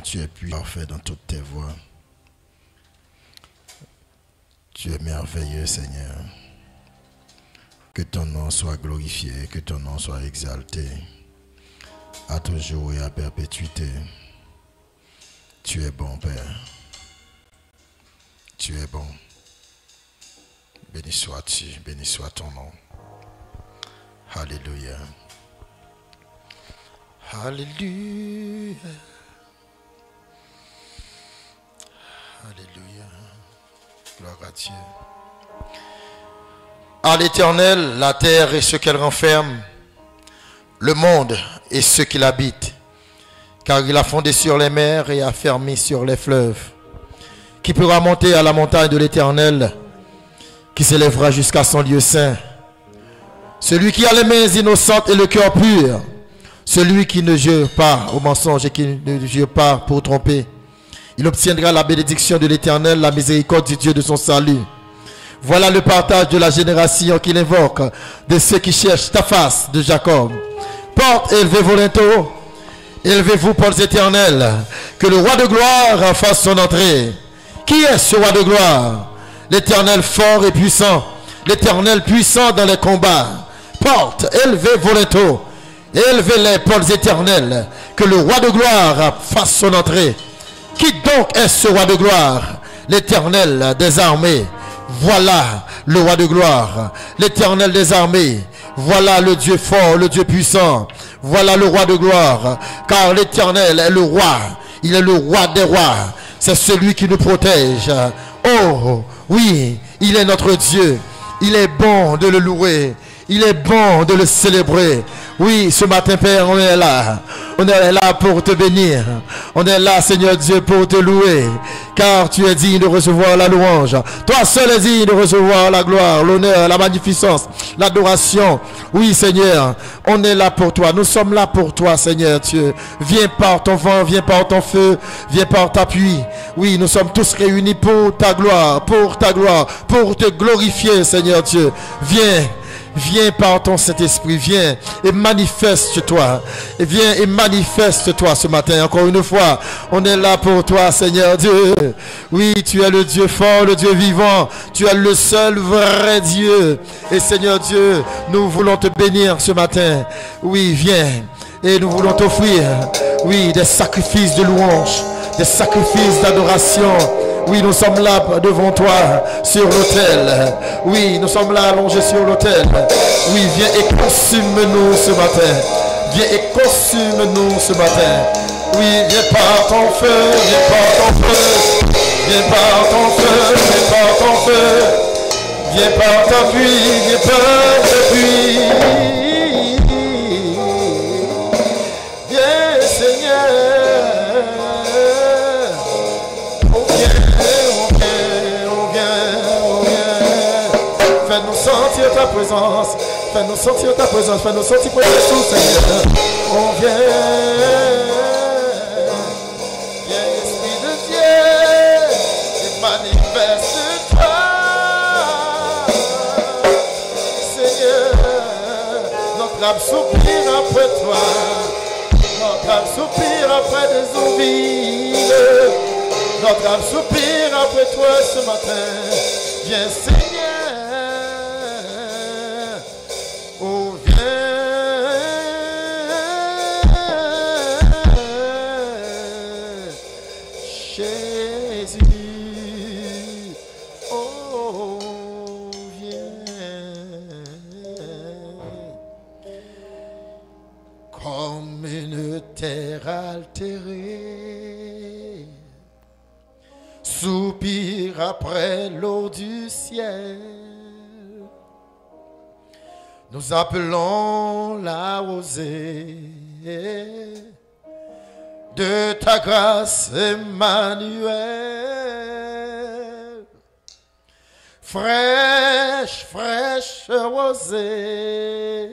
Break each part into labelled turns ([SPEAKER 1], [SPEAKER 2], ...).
[SPEAKER 1] tu es parfait dans toutes tes voies. Tu es merveilleux, Seigneur. Que ton nom soit glorifié, que ton nom soit exalté, à toujours et à perpétuité. Tu es bon, Père. Tu es bon. Béni sois-tu, béni soit ton nom. Alléluia. Alléluia. Alléluia. Gloire à Dieu. À l'éternel, la terre et ce qu'elle renferme, le monde et ceux qui l'habitent, car il a fondé sur les mers et a fermé sur les fleuves. Qui pourra monter à la montagne de l'éternel, qui s'élèvera jusqu'à son lieu saint. Celui qui a les mains innocentes et le cœur pur, celui qui ne jure pas au mensonge et qui ne jure pas pour tromper, il obtiendra la bénédiction de l'Éternel, la miséricorde du Dieu de son salut. Voilà le partage de la génération qu'il invoque, de ceux qui cherchent ta face, de Jacob. Porte, élevez vos linteaux, élevez-vous pour l'éternel, que le roi de gloire fasse son entrée. Qui est ce roi de gloire? L'éternel fort et puissant, l'éternel puissant dans les combats. Porte, élevez vos linteaux, élevez-les portes éternelles, que le roi de gloire fasse son entrée. Qui donc est ce roi de gloire? L'éternel des armées. Voilà le roi de gloire, l'éternel des armées. Voilà le Dieu fort, le Dieu puissant. Voilà le roi de gloire. Car l'éternel est le roi. Il est le roi des rois. C'est celui qui nous protège. Oh, oui, il est notre Dieu. Il est bon de le louer. Il est bon de le célébrer. Oui, ce matin, Père, on est là. On est là pour te bénir. On est là, Seigneur Dieu, pour te louer. Car tu es digne de recevoir la louange. Toi seul es digne de recevoir la gloire, l'honneur, la magnificence, l'adoration. Oui, Seigneur, on est là pour toi. Nous sommes là pour toi, Seigneur Dieu. Viens par ton vent, viens par ton feu, viens par ta pluie. Oui, nous sommes tous réunis pour ta gloire, pour ta gloire, pour te glorifier, Seigneur Dieu. Viens. Viens par ton Saint-Esprit, viens et manifeste-toi. Et viens et manifeste-toi ce matin. Encore une fois, on est là pour toi, Seigneur Dieu. Oui, tu es le Dieu fort, le Dieu vivant. Tu es le seul vrai Dieu. Et Seigneur Dieu, nous voulons te bénir ce matin. Oui, viens. Et nous voulons t'offrir, oui, des sacrifices de louange, des sacrifices d'adoration oui, nous sommes là devant toi sur l'autel. Oui, nous sommes là allongés sur l'autel. Oui, viens et consume-nous ce matin. Viens et consume-nous ce matin. Oui, viens par ton feu, viens par ton feu. Viens par ton feu, viens par ton feu. Viens par ta pluie, viens par ta pluie. Présence. Fais-nous sentir ta présence. Fais-nous sentir pour Jésus, Seigneur. On vient. Viens, Esprit de Dieu. Et manifeste-toi. Seigneur. Notre âme soupire après toi. Notre âme soupire après des eaux Notre âme soupire après toi ce matin. Viens, Seigneur. L'eau du ciel. Nous appelons la rosée de ta grâce, Emmanuel. Fraîche, fraîche rosée,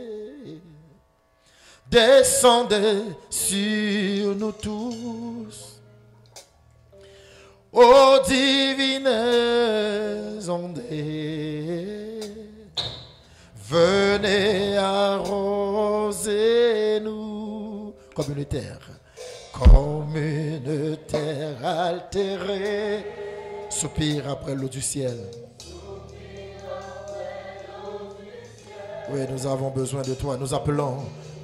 [SPEAKER 1] descendez sur nous tous ô divines ondées, venez arroser nous, communautaire, communautaire, altéré. Soupire après l'eau du ciel. Oui, nous avons besoin de toi. Nous appelons.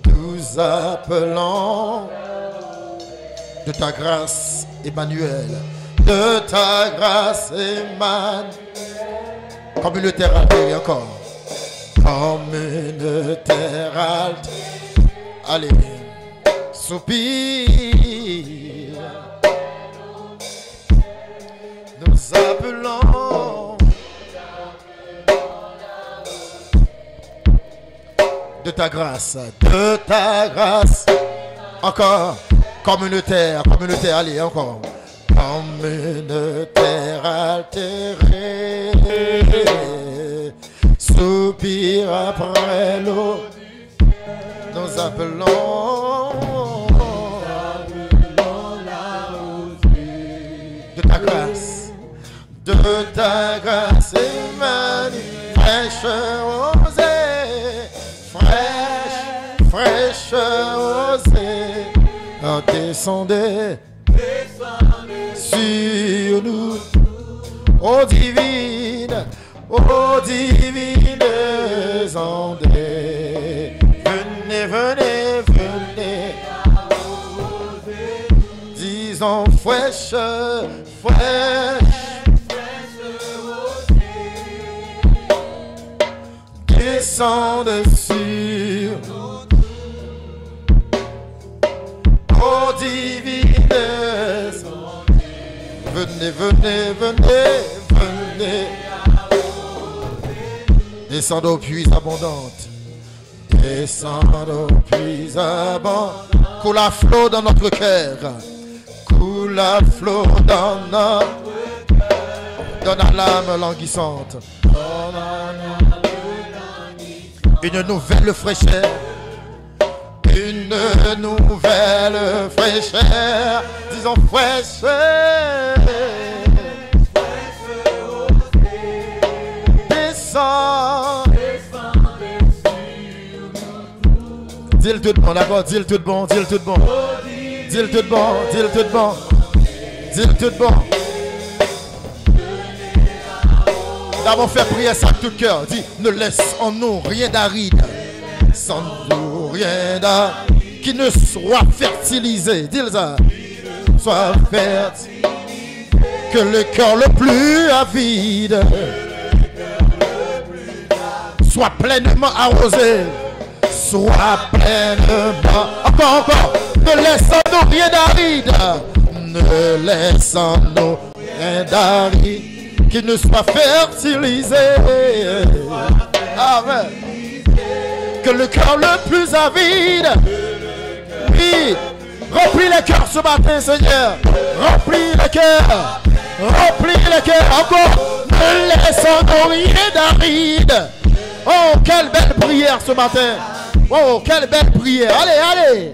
[SPEAKER 1] Nous appelons de ta grâce, Emmanuel. De ta grâce, Emmanuel. Comme une terre altérée encore. Comme une terre altérée. Allez, soupire. Nous appelons de ta grâce, de ta grâce. Encore, communautaire, communautaire, allez, encore. Communautaire altérée, soupir après l'eau. Nous appelons de ta grâce, de ta grâce, Emmanuel, fraîche rosée, fraîche, fraîche rosée, descendez nous, ô divine, ô divine ondes, venez, venez, venez, disons fraîche, fraîche. Descendez Venez, venez, venez, Descendez aux puits abondantes Descendez aux puits abondantes Coule à flot dans notre cœur. Coule à flot dans notre Donne à l'âme languissante. Une nouvelle fraîcheur, une nouvelle fraîcheur, disons fraîcheur. Descends. Dis le tout bon, d'accord, dis le tout bon, dis le tout bon. Dis le tout bon, dis le tout bon. Dis le tout bon. D'abord faire prier ça tout cœur. Dis, ne laisse en nous rien d'aride. Sans nous rien d'aride. Qui ne soit fertilisé. Dis ça. Soit fertilisé. Que le cœur le plus avide soit pleinement arrosé. Soit pleinement. Encore, encore. Ne laisse en nous rien d'aride. Ne laisse en nous rien d'aride qui ne soit fertilisé. Amen. Que le cœur le plus avide, oui, remplis le cœur ce matin, Seigneur. Remplis le cœur. Remplis le cœur. Encore. Ne laissons rien d'aride. Oh, quelle belle prière ce matin. Oh, quelle belle prière. Allez, allez.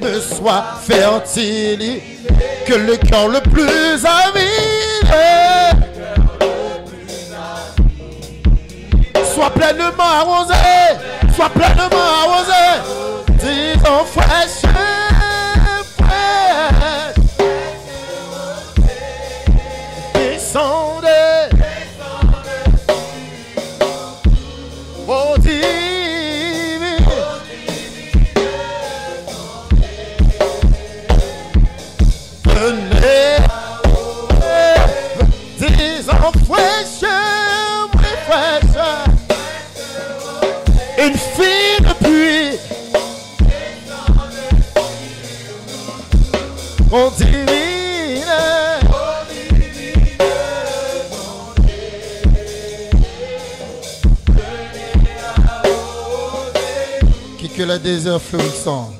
[SPEAKER 1] Ne soit fertile que le cœur le plus avide. Sois pleinement arrosé. Sois pleinement arrosé. Disons fraîche. Divine. Qui que le désert fleurissant.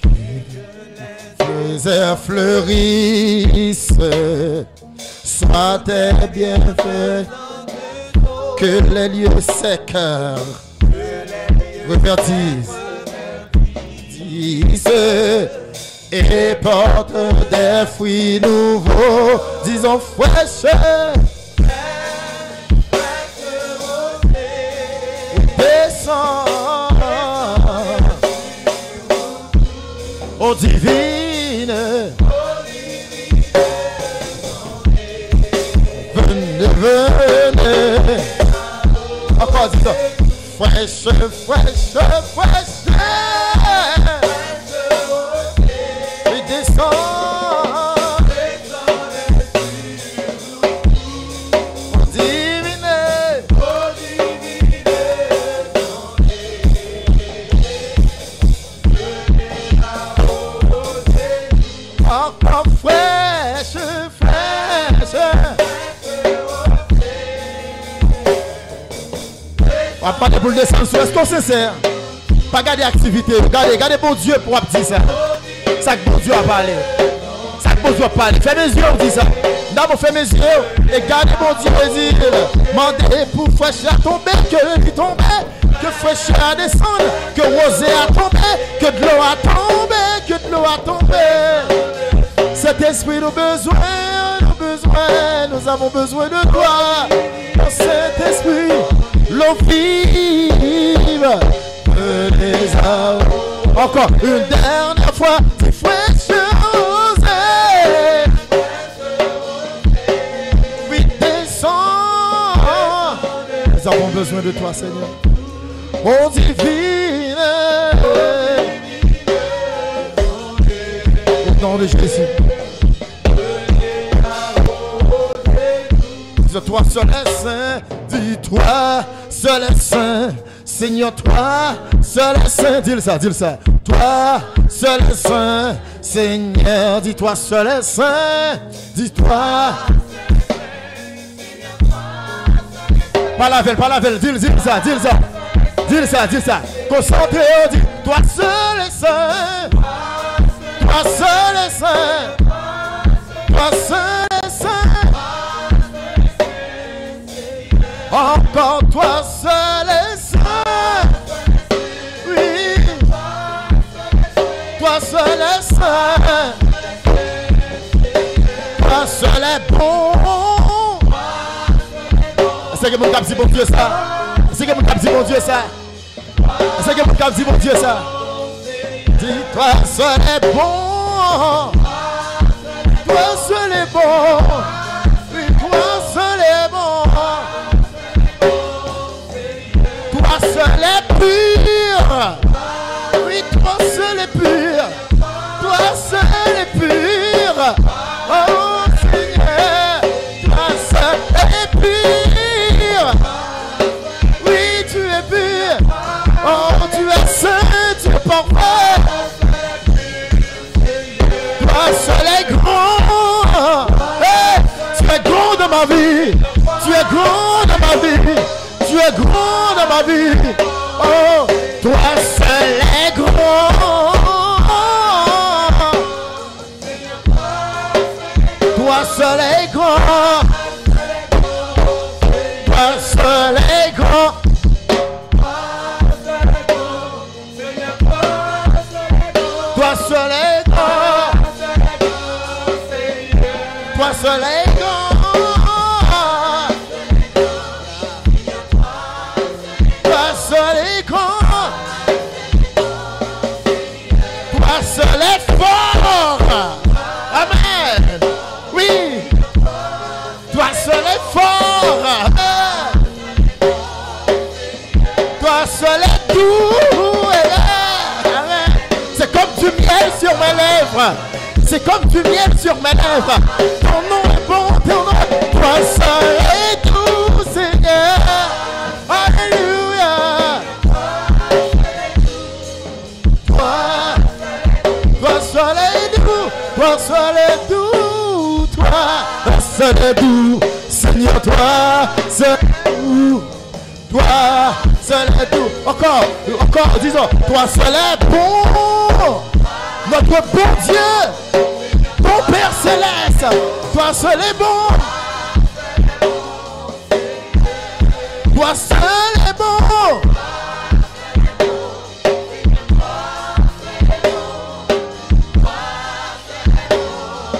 [SPEAKER 1] Que les airs fleurissent. Sois tes bienfaits. Que les lieux secs revertissent et porte des fruits nouveaux, disons fraîches. Descends ô divine, venez, venez, encore disons, fraîche, fraîche, fraîche. Pas de pour le descendre sur. Est-ce qu'on sincère? Pas garder activité. Regardez, regardez bon Dieu pour dire ça. Ça que bon Dieu a parlé. Ça que bon Dieu a parlé. Fais mes yeux, on dit ça. D'abord, fais mes yeux. Et gardez bon Dieu dire. Mandez pour fraîcheur à tomber, que lui tombe. Que fraîcheur à descendre. Que rosé a tombé. Que de l'eau a tombé. Que de l'eau a tombé. Cet esprit nous besoin, nous besoin, nous avons besoin de toi. Cet esprit, l'eau vive de les âmes. Encore une dernière fois, dis fraîcheuse. Oui, descends. Nous avons besoin de toi, Seigneur. Mon divine. Au nom de Jésus. Dis-toi seul est saint, dis-toi seul est saint, Seigneur toi seul est saint, dis-le ça, dis-le ça. Toi seul est saint, Seigneur, dis-toi seul est saint, dis-toi. Pas la veille, pas la veille, dis-le, dis-le ça, dis-le ça. Dis-le ça, dis-le ça. Concentré, dis, toi seul est saint, toi seul est saint, toi seul est saint. Encore mon cap dit Dieu ça. C'est que mon cap dit bon Dieu ça. C'est que mon cap dit bon Dieu ça. Dis toi seul est bon. Toi seul est bon. Oui, toi seul est bon. Toi seul est pur. Tu es grand dans ma vie. Oh, toi Du miel sur mes lèvres. Ton nom est bon, ton nom est Toi seul est doux, Seigneur. Alléluia. Toi, toi seul est doux. Toi seul est doux. Toi, seul est doux. Seigneur, toi seul est doux. Toi seul est doux. Encore, encore, disons, toi seul est bon. Notre bon Dieu, céleste, toi seul est bon. Toi seul est bon.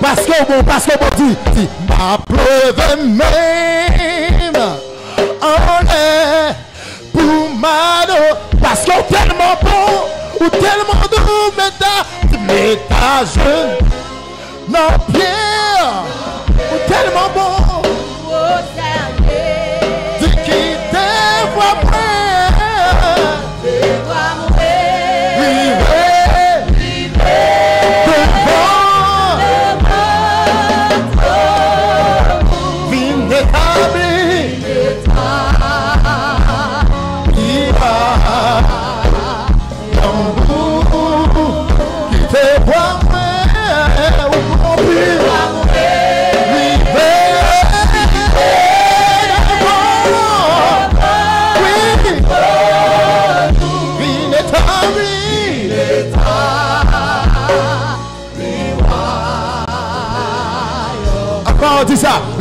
[SPEAKER 1] Parce que bon, parce que bon, dis, dis, ma preuve même, en est pour ma dos. Parce qu'on tellement bon, ou tellement doux, mais ta, mais ta jeune, non, Pierre,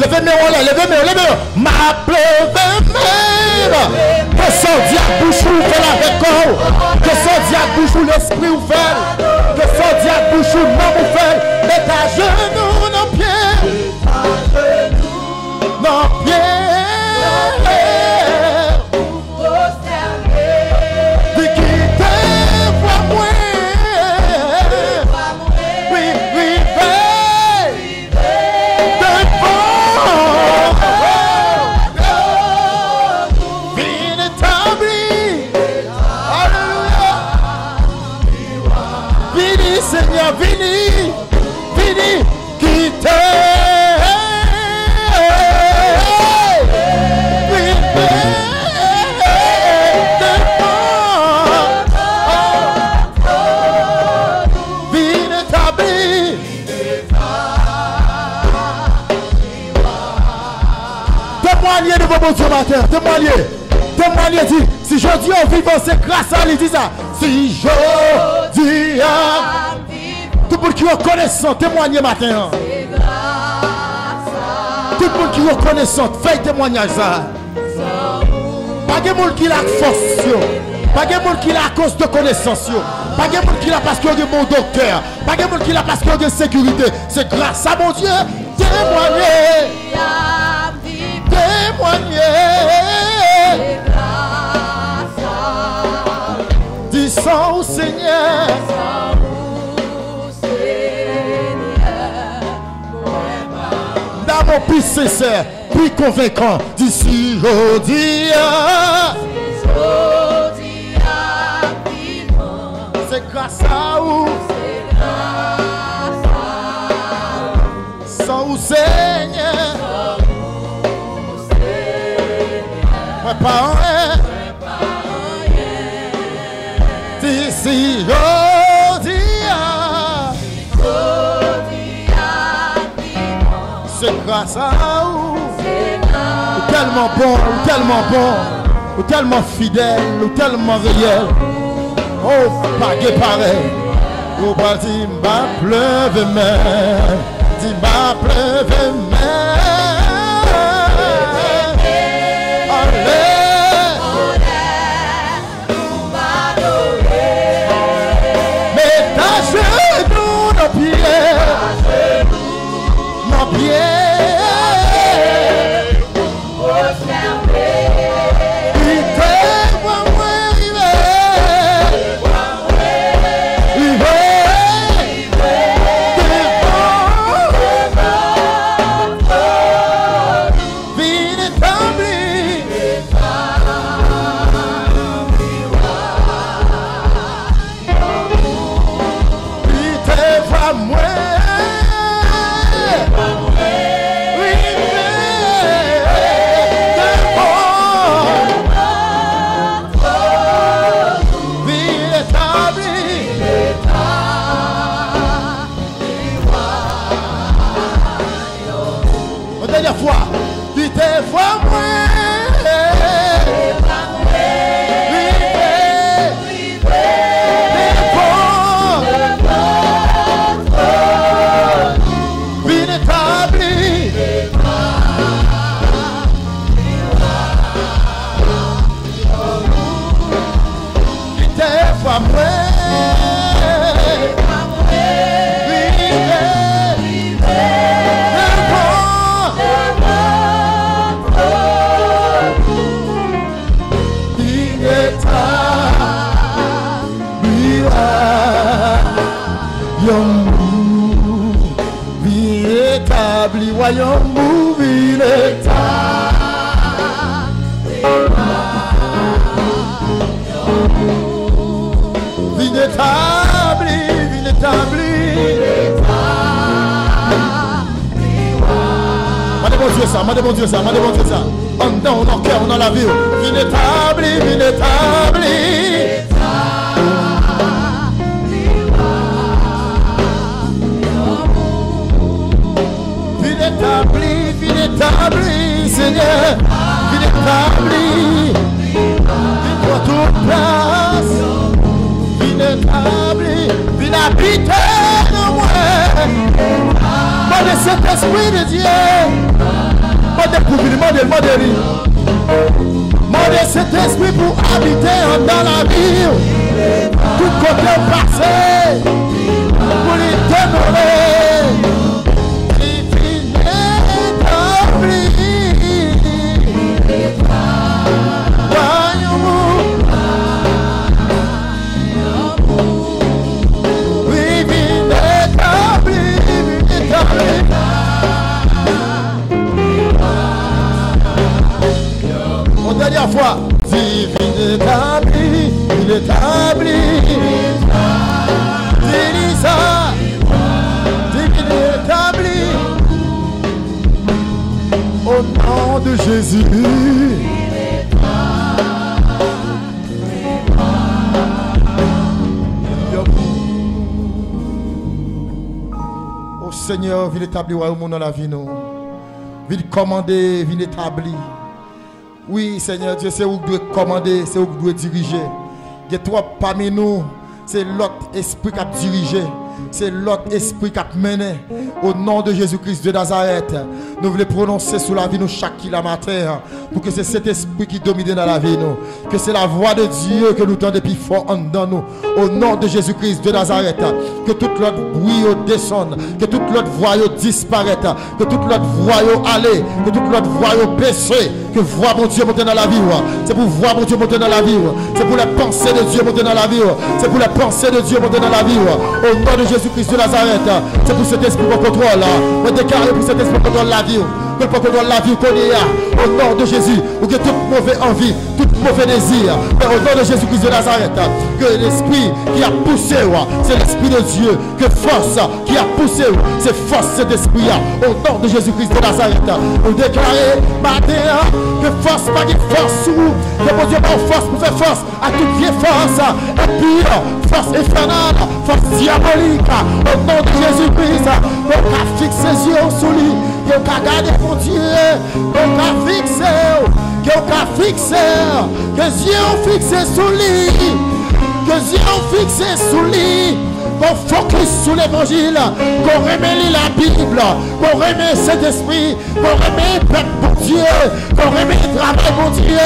[SPEAKER 1] dit ça Levez-moi, levez-moi, levez-moi. Ma pleuve même. Que son diable bouche fait avec corps. Que son diable bouche l'esprit ou fait. Que son diable bouche ou non ou fait. Mets ta témoignez. Témoignez, dit, si je dis en vivant, c'est grâce à lui, dit ça. Si je dis en Tout le monde qui reconnaissant, témoignez matin. Tout le monde qui reconnaissant, faites témoignage ça. Pas de monde qui a force. Pas de monde qui a à cause de connaissance. Pas de monde qui a parce y a bon docteur. Pas de monde qui a parce y a sécurité. C'est grâce à mon Dieu. Au Seigneur. D'amour plus sincère, plus convaincant, d'ici aujourd'hui. C'est grâce à vous. Sans vous Seigneur. C'est grâce à vous. Ou tellement bon, tellement bon, tellement fidèle, ou tellement réel. Oh, pas pareil. Ou pas dit ma pleuve même, dit ma pleuve même. M'a demandé ça, ça. En dedans, on en cœur, en la vie. Vine établi, vine établi. Vine établi, vine établi, Seigneur. Vine établi. Vine pour toute place. Vine établi, vine habiter en moi. Bon cet esprit de Dieu. Pour lui, demandez, demandez Demandez cet esprit pour habiter dans la vie. Tout côté passé. Pour les démorer. Dernière fois. Divine établi, il établi. Divine établi. Au nom de Jésus. Seigneur, viens établir au monde dans la vie, nous. Viens commander, viens établir. Oui, Seigneur Dieu, c'est où vous devez commander, c'est où vous devez diriger. Il trois parmi nous, c'est l'autre esprit qui a dirigé. C'est l'autre esprit qui a mené. Au nom de Jésus-Christ de Nazareth, nous voulons prononcer sous la vie nous chaque matin. Que c'est cet esprit qui domine dans la vie. Que c'est la voix de Dieu que nous tendons depuis fort en nous. Au nom de Jésus-Christ de Nazareth. Que toute l'autre bruit descende. Que toute l'autre voix disparaisse. Que toute l'autre voix aller. Que toute l'autre voix baisse. Que voix mon Dieu monter dans la vie. C'est pour voir mon Dieu monter dans la vie. C'est pour la pensée de Dieu monter dans la vie. C'est pour la pensée de Dieu monter dans la vie. Au nom de Jésus-Christ de Nazareth. C'est pour cet esprit qu'on contrôle. On déclare pour cet esprit qu'on contrôle la vie. Que le contrôle la vie qu'on. Au nom de Jésus. Ou que toute mauvaise envie, toute mauvais désir. au nom de Jésus-Christ de Nazareth. Que l'esprit qui a poussé, c'est l'esprit de Dieu. Que force qui a poussé, c'est force cet esprit. Au nom de Jésus-Christ de Nazareth. Vous déclarez matin que force, pas de force. Que mon Dieu, force pour faire force à toute vieille force. Et puis, force infernale, force diabolique, au nom de Jésus-Christ, on a fixé yeux sous lui, qu'on a gardé mon Dieu, qu'on a fixé, qu'on a fixé, que les yeux fixé sous lui, que yeux fixé sous lui, qu'on focus sur l'évangile, qu'on remet la Bible, qu'on remet cet esprit, qu'on remet peuple pour Dieu, qu'on remet le travail pour Dieu,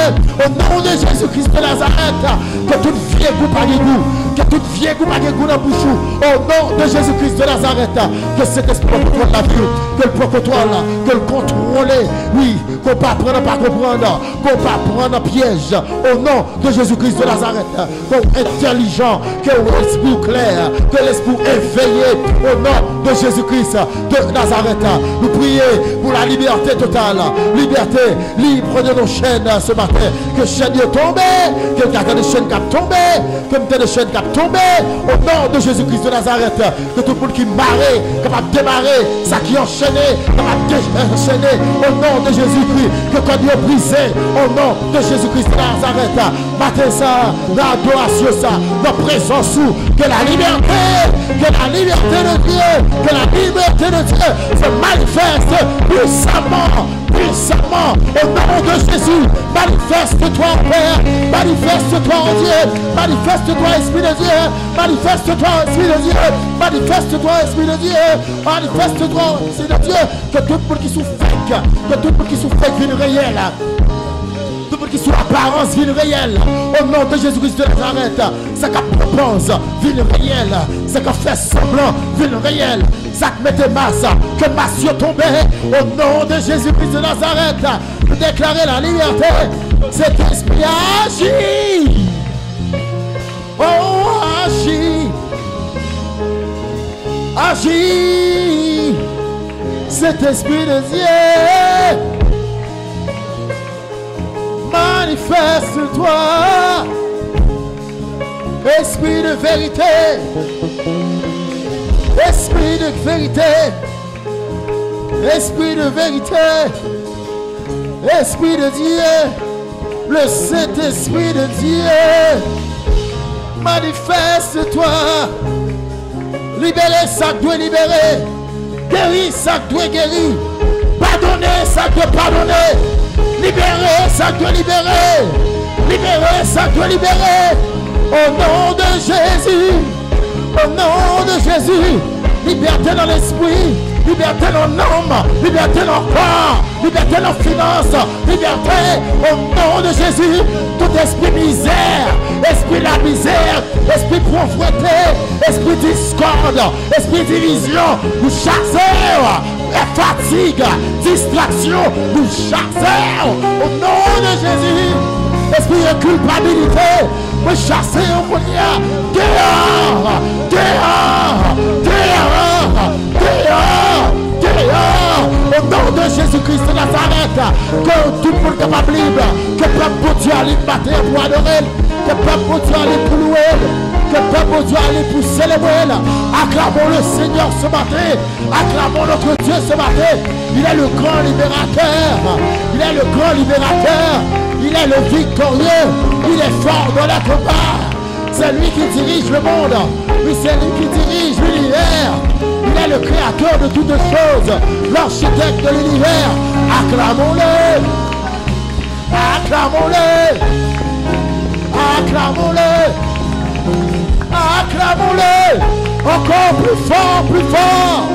[SPEAKER 1] au nom de Jésus-Christ de Nazareth, que toute vie est goût goût que toute vieille goût goût dans bouche. Au nom de Jésus-Christ de Nazareth que cet esprit contrôle la vie que le contrôle que le contrôler oui qu'on pas prendre pas comprendre. Qu'on pas prendre piège. Au nom de Jésus-Christ de Nazareth. Qu'on intelligent. Que l'esprit clair. Que l'esprit éveillé. Au nom de Jésus-Christ de Nazareth. Nous prions pour la liberté totale. Liberté libre de nos chaînes ce matin. Que chaîne tombe. Que le de chaîne qui tombé que de chaîne qui tomber au nom de Jésus-Christ de Nazareth. Que tout le monde qui marre, capable de démarrer, ça qui enchaîné, capable d'enchaîner au nom de Que quand Dieu brisé au nom de Jésus-Christ de Nazareth. Matin ça, l'adoration ça, la présence sous, que la liberté, que la liberté de Dieu, que la liberté de Dieu se manifeste puissamment puissamment au nom de Jésus. Manifeste-toi, Père. Manifeste-toi, Dieu. Manifeste-toi, Esprit de Dieu. Manifeste-toi, Esprit de Dieu. Manifeste-toi, Esprit de Dieu. Manifeste-toi, Esprit Dieu. Que tout le monde qui souffre, que tout le monde qui souffre vienne réel tout monde qui soit apparence ville réelle. Au nom de Jésus-Christ de Nazareth, ça qui propose ville réelle. Ça fait semblant ville réelle ça mettez masse, que masse tombé au nom de Jésus-Christ de Nazareth. Pour déclarer la liberté, cet esprit agit. Oh, agit. Agit. Cet esprit de Dieu. Manifeste-toi. Esprit de vérité. Esprit de vérité. Esprit de vérité. Esprit de Dieu. Le Saint-Esprit de Dieu. Manifeste-toi. Libérer ça doit libérer. Guérir ça doit guérir. Pardonner ça doit pardonner. Doit libérer. Libérer ça doit libérer. Au nom de Jésus. Au nom de Jésus, liberté dans l'esprit, liberté dans nos liberté dans corps, liberté dans finances, liberté au nom de Jésus. Tout esprit misère, esprit la misère, esprit pauvreté, esprit discorde, esprit division, nous chassons fatigue, distraction, nous chassons au nom de Jésus. Esprit de culpabilité, nous chassons au Dehors, dehors, dehors, dehors, dehors. Au nom de Jésus-Christ de Nazareth, que tout le monde capable que le peuple Dieu aller battre pour adorer, que le peuple Dieu aller pour louer que le peuple Dieu aller pour célébrer. Acclamons le Seigneur ce matin. Acclamons notre Dieu ce matin. Il est le grand libérateur. Il est le grand libérateur. Il est le victorieux. Il est fort dans la combat. C'est lui qui dirige le monde. Oui, c'est lui qui dirige l'univers. Il est le créateur de toutes choses. L'architecte de l'univers. Acclamons-le. Acclamons-le. Acclamons-le. Acclamons-le. Encore plus fort, plus fort.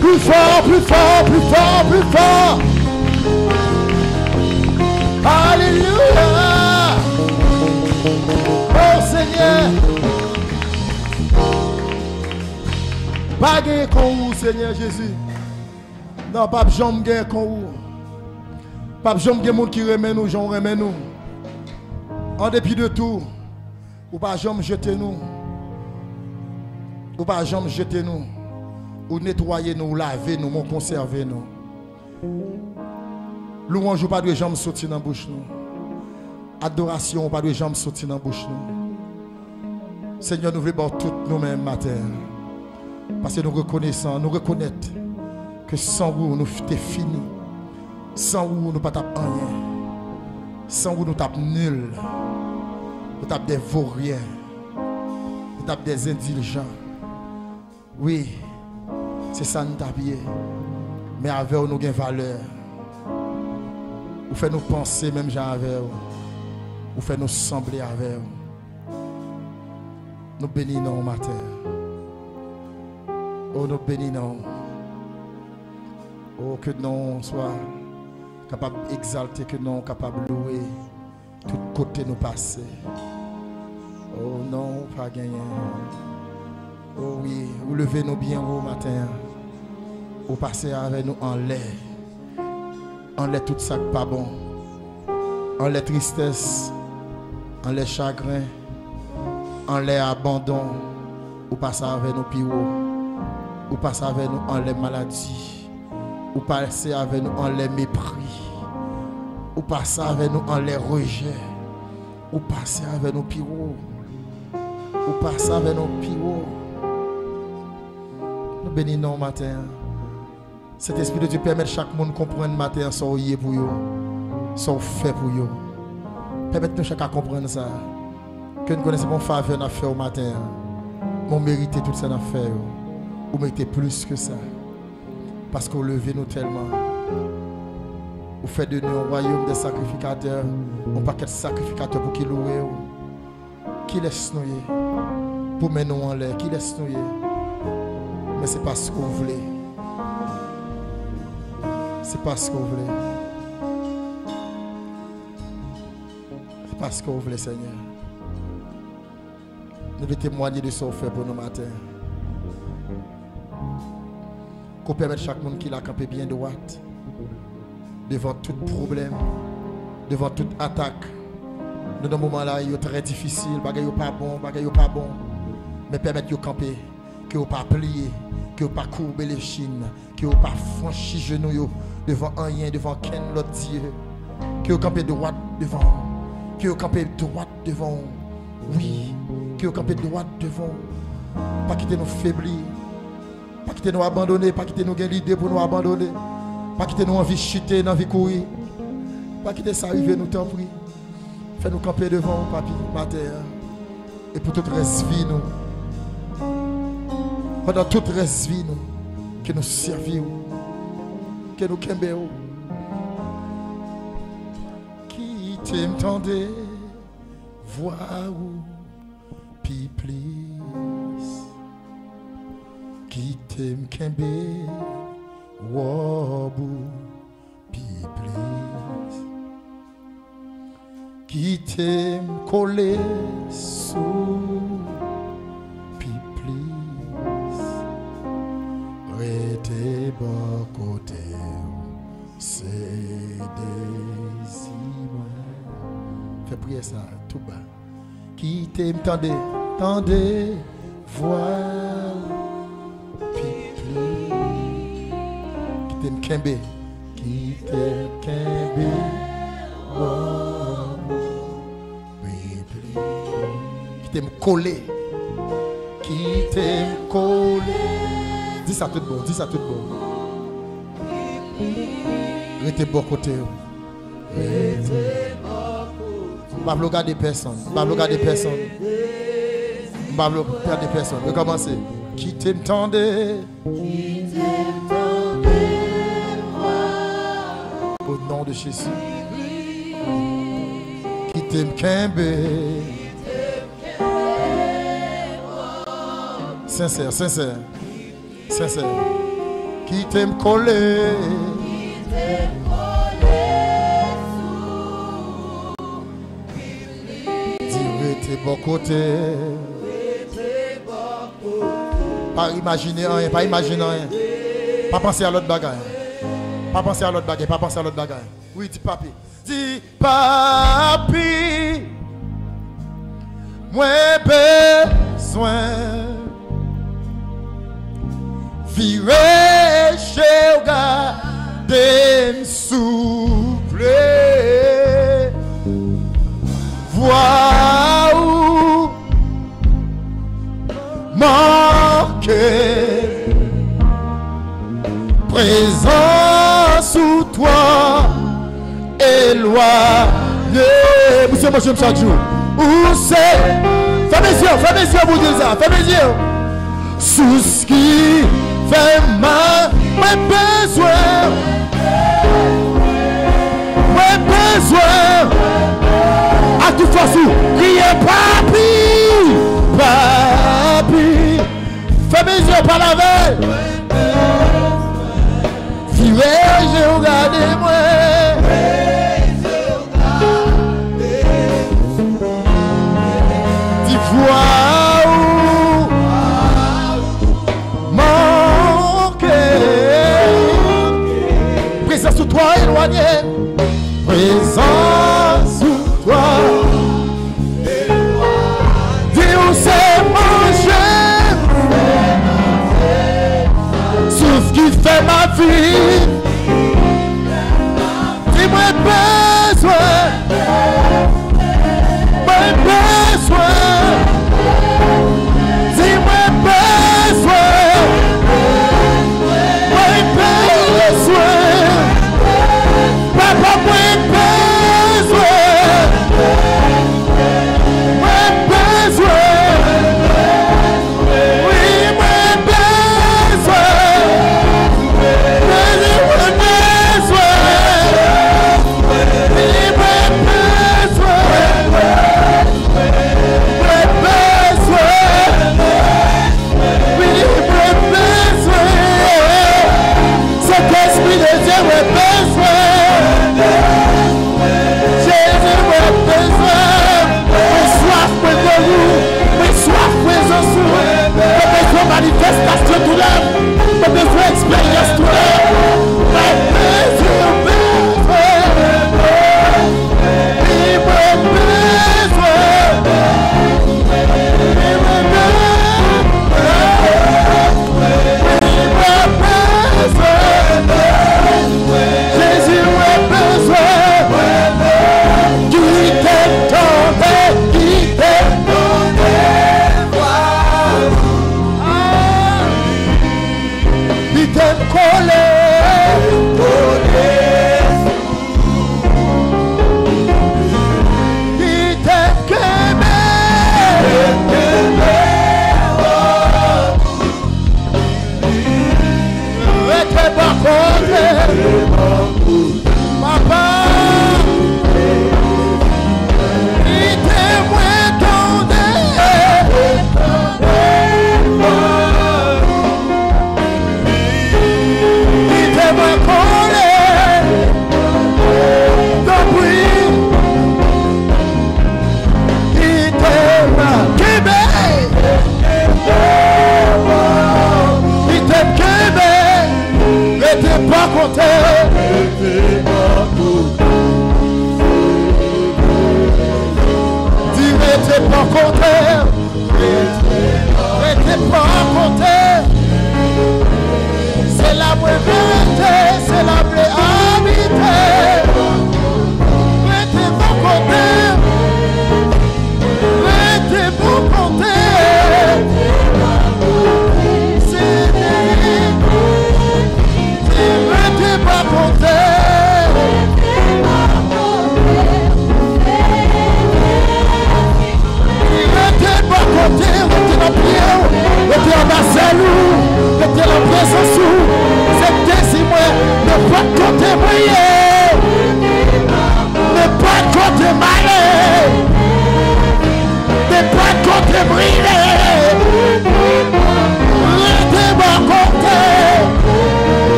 [SPEAKER 1] Plus fort, plus fort, plus fort, plus fort. Alléluia. Oh Seigneur. Pas qu'on vous, Seigneur Jésus. Non, pas jambe guerre qu'on. Pas jambe qui remet nous, j'en remet nous. En dépit de tout. Ou pas jamais jeter nous. Ou pas jamais jeter nous. Ou nettoyer nous, laver nous, ou conserver nous. Louange ou pas de jambes sortir dans la bouche nous. Adoration ou pas de jambes sortir dans la bouche nous. Seigneur, nous voulons toutes nous-mêmes matin. Parce que nous reconnaissons, nous reconnaissons que sans vous, nous sommes fini. Sans vous, nous ne rien. Sans vous, nous tapons nul. Nous tapons des vauriens. Nous tapons des indulgents. Oui, c'est ça nous tapons. Mais avec nous, nous avons valeur. Vous faites nous penser même avec vous. Vous faites nous sembler avec vous. Nous bénissons au matin. Oh, nous bénissons. Oh, que nous soyons capables d'exalter, que nous capables de louer tout côté nous passer. Oh non, pas gagné. Oh oui, vous levez-nous bien au matin. Vous passez avec nous en l'air. En l'air tout ça pas bon. En l'air tristesse. En l'air chagrin. En l'air abandon. Vous passez avec nous plus Vous passez avec nous en l'air maladie. Vous passez avec nous en l'air mépris. Vous passez avec nous en l'air rejet. Vous passez avec nous plus ou passer avec nos pieds. Nous bénissons matin. Cet esprit de Dieu permet chaque monde de comprendre matin son est pour eux, son fait pour eux. Permettez-nous chacun comprendre ça. Que nous connaissons mon faveur à faire au matin. Mon mérité tout ça à faire. Ou méritez plus que ça. Parce qu'on levez nous tellement. Vous faites de nous un royaume des sacrificateurs. Un paquet de sacrificateurs pour qu'ils louent. Qui laisse nous pour mener en l'air, qui laisse nous. Mais c'est pas ce qu'on voulait. C'est pas ce qu'on voulait. C'est pas ce qu'on voulait, Seigneur. Nous voulons témoigner de ce qu'on fait pour nos matins. Qu'on permette chaque monde qui l'a campé bien droite. Devant tout problème. Devant toute attaque. Dans ce moment-là, il est très difficile. Bagay pas bon, bagay pas bon mais permettre de camper, que vous pas plier, que vous pas courber les chines, que vous pas franchir genoux devant un rien, devant quel l'autre Dieu, que vous campez droite devant, que vous campez droite devant, oui, que vous campez droite devant, pas quitter nous faiblir, pas quitter nous abandonner, pas quitter nous gagner l'idée pour nous abandonner, pas quitter nous envie de chuter, envie de courir, pas quitter ça arriver nous t'en prie. Fais-nous camper devant, papi, matin. Et pour toute reste vie, nous pendant toute reste vie, nous, que nous servions, que nous kembéons. Qui tendez, voix ou plus Qui t'aime kembe Wabou Piblis Qui t'aime collé sous Piblis Rete bas côté C'est des Fais prier ça tout bas. Qui t'aime tendez Tendez Voir Piblis Qui t'aime kembe. Qui t'aime t'aime collé qui t'aime collé. Dis ça tout bon, dis ça tout bon. Rete bon côté. Rete bon côté. regarder personne. Pas regarder personne. Pas regarder personne. Recommencer. Qui t'aime. Qui t'aime Au nom de Jésus. Qui t'aime Kembe. Sincère, sincère. Sincère. Qui t'aime coller. Tes bon côté? Pas imaginer rien, pas imaginer rien. Pas penser à l'autre bagaille. Pas penser à l'autre bagaille, pas penser à l'autre bagaille. Oui, dis papi. Dis papi. Moi besoin. Virei chega de souffler. Vois où manquer présent sous toi éloigné. Monsieur, monsieur, chaque jour. Où c'est? Fais mes yeux, fais mes yeux, vous dites ça, fais mes yeux. Sous ce qui fait mal, mes besoins, mes besoins, à toute façon, criez papi, papi, fais mes yeux par la veille, Virez, j'ai regardé moi. Présence sous toi. Dis où c'est manger. Sauf qui fait ma vie.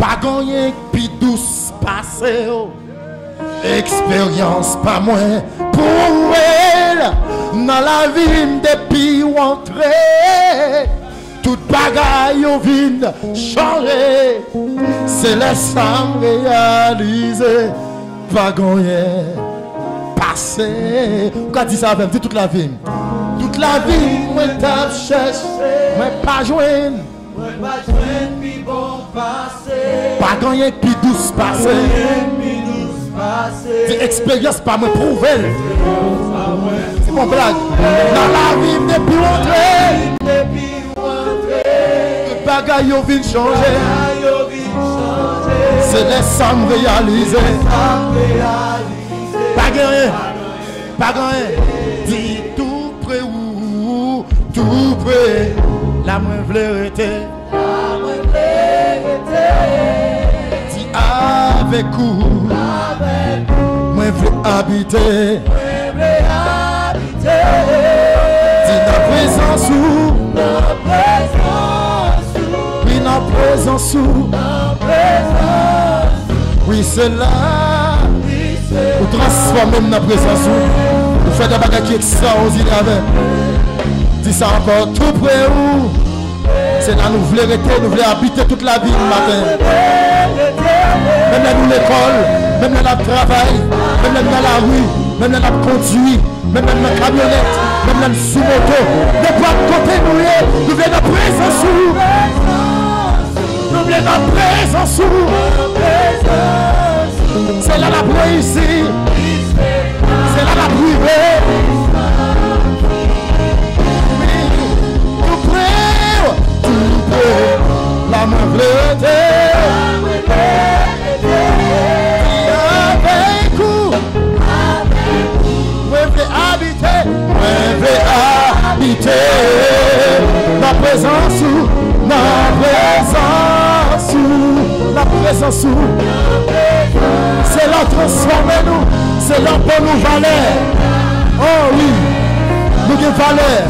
[SPEAKER 1] Pas gagné pi douce passé. Expérience pas moins pour elle. Dans la vie depuis ou entrée. Toute bagaille au vide changer. C'est laissant réaliser. Pas gagné passé. Pourquoi dit ça avec Dis toute la vie. Toute la vie, moi t'as cherché. Moi pas joué. Pas gagné puis douce passé. C'est expérience pas moi prouvé. C'est mon blague. Dans la vie depuis entrer. Le bagaille au vide changer. C'est les sommes réalisées. Pas gagné. Pas gagné. Dis tout près où, tout près. La moins vérité. Avec où. Moi veux habiter. Dis dans présence où? Oui, dans présence où? Oui, c'est là. Vous transformez dans présence où? Vous faites des bagages qui extraordinaires. Dis ça encore tout près où? Nous voulons rester, nous voulons habiter toute la vie le matin. Même là nous l'école, même là nous travail, même là dans la rue, même là nous conduit, même là dans la camionnette, même là sous moto. Pas côté nous, nous voulons la présence. Nous voulons la présence. C'est là la ici. C'est là la privée. La présence où, la présence où, la présence où, c'est là transformer nous, c'est là pour nous valer. Oh oui, nous avons valeur.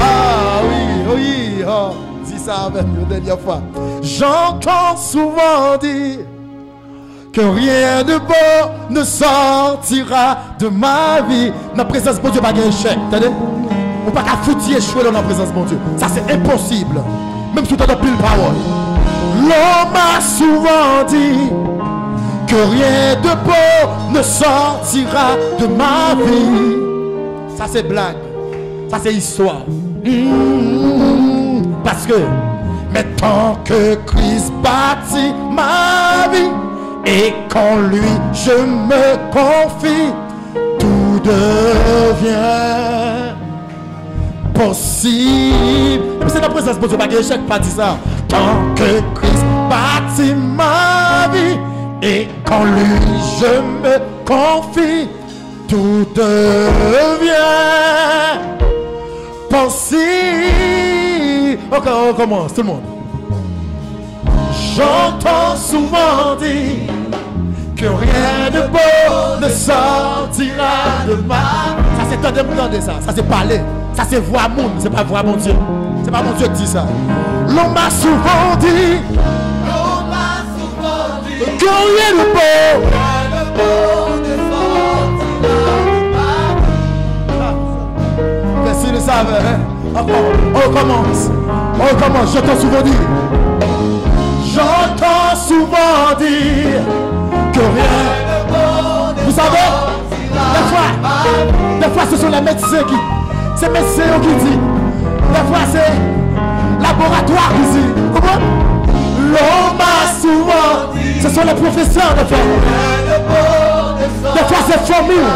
[SPEAKER 1] Ah oui, oui, oh, ça avec dernière fois. J'entends souvent dire que rien de bon ne sortira de ma vie. La présence de Dieu, pas un échec. On pas qu'à foutre échouer dans la présence de Dieu. Ça, c'est impossible. Même si tu as pile parole. L'homme m'a souvent dit que rien de bon ne sortira de ma vie. Ça, c'est blague. Ça, c'est histoire. Mmh, parce que, mais tant que Christ bâtit ma vie, Et quand lui je me confie, tout devient possible. C'est la présence pas d'échec, pas dit ça. Tant que Christ bâtit ma vie, et quand lui je me confie, tout devient possible. Ok, on commence, tout le monde. J'entends souvent dire que rien de beau ne sortira de ma. Ça c'est toi de ça. Ça c'est parler. Ça c'est voix monde. C'est pas voix mon Dieu. C'est pas mon Dieu qui dit ça. L'on m'a souvent dit. L'on m'a souvent dit. Que rien de beau. Rien de beau ne sortira de ma. Merci de ça. Hein? On commence. On commence. Je t'en souvent dit. J'entends souvent dire que rien. Vous savez, des fois, des fois ce sont les médecins qui. C'est médecins qui disent. Des fois c'est laboratoire qui dit. Comment L'homme a souvent dit. Ce sont les professeurs de faire. Des fois c'est formule.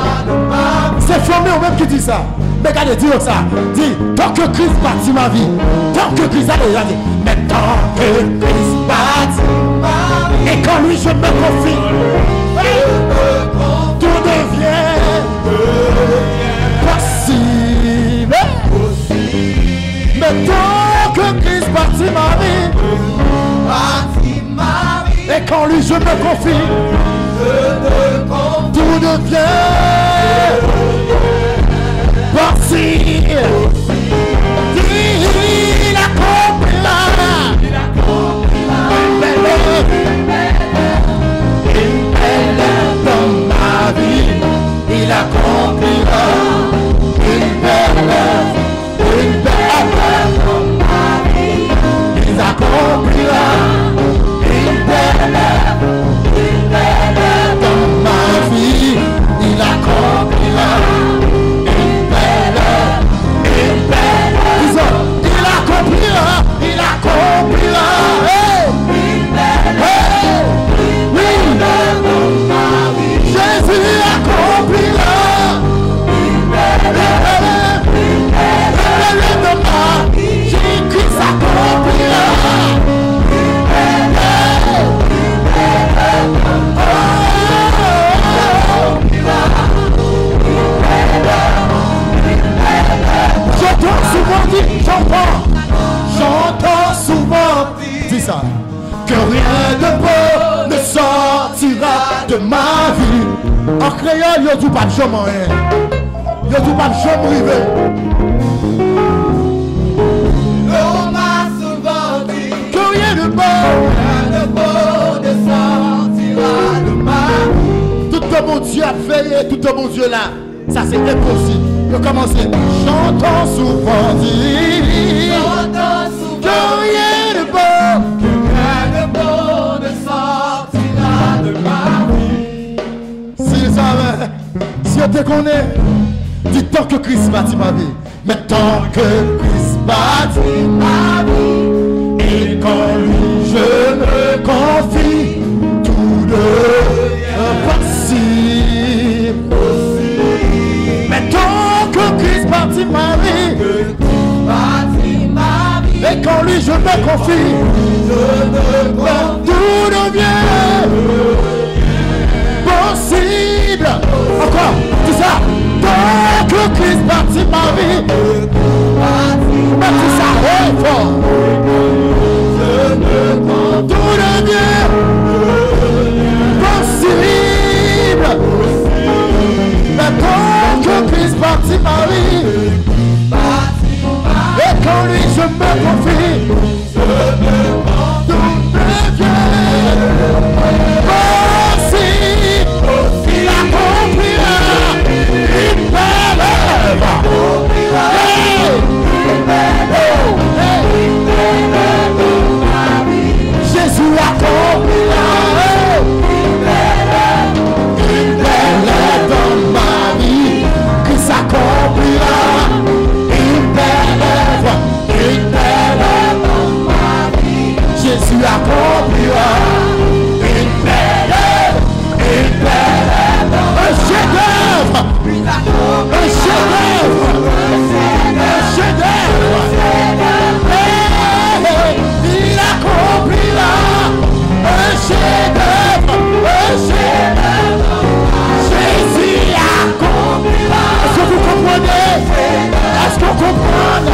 [SPEAKER 1] C'est formule même qui dit ça. Regardez, dire ça. Dis, tant que Christ bâtit ma vie, tant que Christ a déjà dit, mais tant que Christ bâtit ma vie, et quand lui je me confie, tout devient possible. Mais tant que Christ bâtit ma vie, et quand lui je me confie, tout devient see. Ça, que rien de beau ne sortira de ma vie. En il n'y a pas de jamais rien. Il n'y a pas de jamais rivé.
[SPEAKER 2] On m'a souvent dit
[SPEAKER 1] que rien de beau,
[SPEAKER 2] rien de beau ne sortira de ma vie.
[SPEAKER 1] Tout le bon Dieu a fait, tout le bon Dieu là, ça c'est impossible. Je commence. J'entends souvent dire.
[SPEAKER 2] J'entends souvent
[SPEAKER 1] que rien de beau. On te connaît, dis tant que Christ bâtit ma vie. Mais tant que Christ bâtit ma vie. Et quand lui je me confie, tout devient possible. Mais tant Christ bâtit ma vie. Et quand lui je me confie, tout devient possible. Ça. Que Christ bâtit ma vie, bâtit ça haut fort. Possible. Christ et quand lui je me confie, tout devient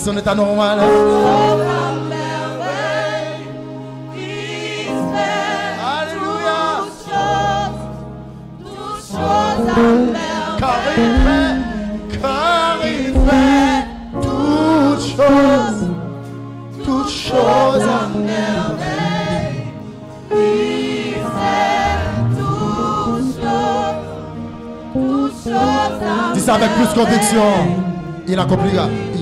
[SPEAKER 1] son état normal. Alléluia. Car il fait, car il fait toutes choses, toutes choses à merveille. Dis ça avec plus conviction. Il accomplira.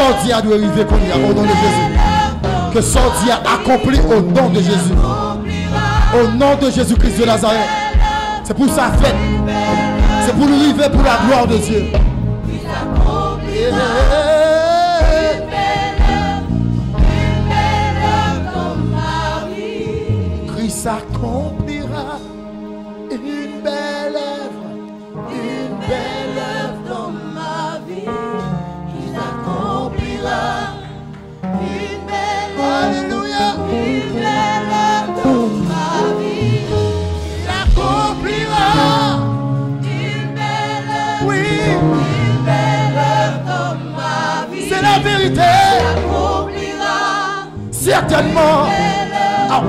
[SPEAKER 1] Doit au nom de Jésus. Que sorti a accompli au nom de Jésus. Au nom de Jésus-Christ de Nazareth. C'est pour sa fête. C'est pour nous arriver pour la gloire de Dieu. Certainement. Ah.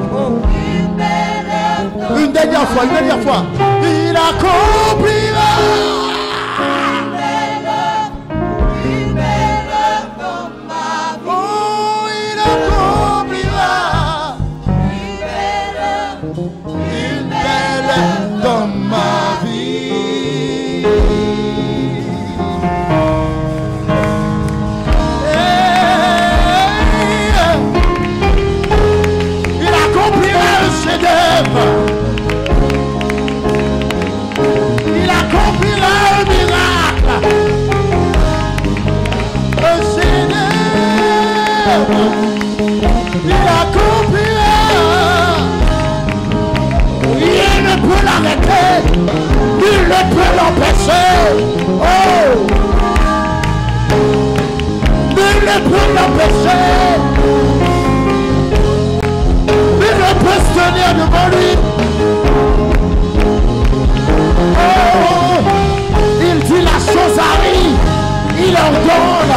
[SPEAKER 1] Une dernière fois, une dernière fois. Il accomplira. Il accomplira. Rien ne peut l'arrêter. Il ne peut l'empêcher. Oh. Il ne peut l'empêcher. Il ne peut se tenir devant lui. Oh, il dit la chose arrive, il ordonne,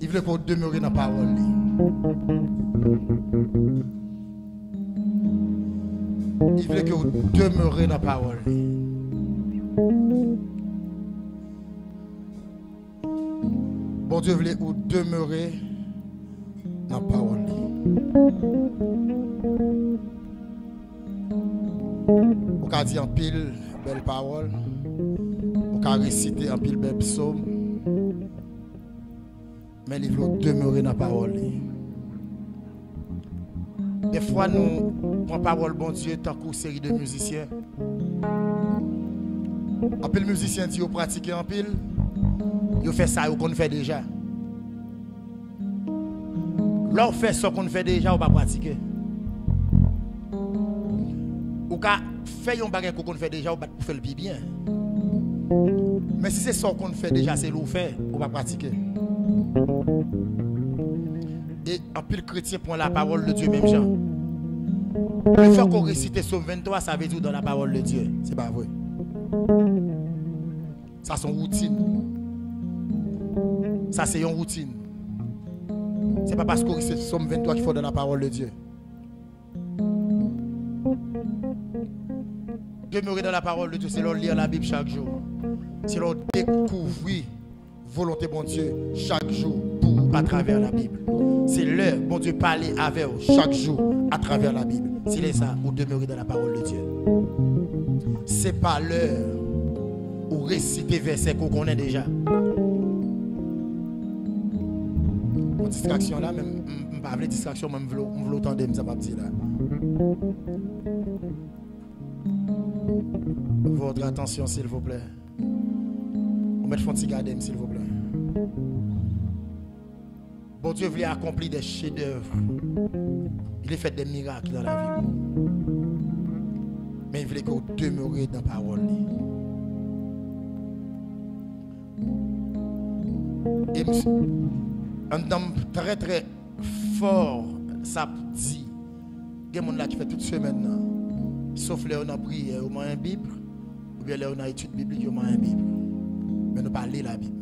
[SPEAKER 1] Il voulait qu'on demeure dans la parole. Il voulait que vous demeurez dans la parole. Bon Dieu voulait que vous demeurez dans la parole. li. Au cas dit en pile, belle parole. On peut réciter un pile bel psaume. Mais il faut demeurer dans la parole. Des fois, nous prenons parole, bon Dieu, tant qu'une série de musiciens. Un pile musicien dit, vous pratiquez en pile. Vous fait ça, vous fait déjà. Là, on fait ce qu'on fait déjà, on va pratiquer. Ou ka fait un bagage qu'on fait déjà, on va faire le plus bien. Mais si c'est ça qu'on fait déjà, c'est l'on fait, on va pratiquer. Et en pile chrétien prend la parole de Dieu même Jean. Le fait qu'on récite Somme 23, ça veut dire dans la parole de Dieu. C'est pas vrai. Ça c'est une routine. Ça c'est une routine. C'est pas parce qu'on récite Somme 23 qu'il faut dans la parole de Dieu. Demeurer dans la parole de Dieu, c'est leur lire la Bible chaque jour. C'est leur découvrir volonté bon Dieu chaque jour à travers la Bible. C'est leur bon Dieu parler avec vous chaque jour à travers la Bible. C'est ça ou demeurer dans la parole de Dieu. C'est pas l'heure ou réciter verset qu'on connaît déjà. Une distraction là, même pas distraction, même je veux entendre, ça pas dire là. Votre attention, s'il vous plaît. On met le petit garder, s'il vous plaît. Bon Dieu voulait accomplir des chefs-d'œuvre. Il a fait des miracles dans la vie. Mais il voulait que vous demeuriez dans la parole. Et un homme très très fort, ça dit, il y a des gens qui fait toute semaine. Sauf là, on a prié, on a un Bible, ou bien là, on a étude biblique, on a un Bible. Mais nous lire la Bible.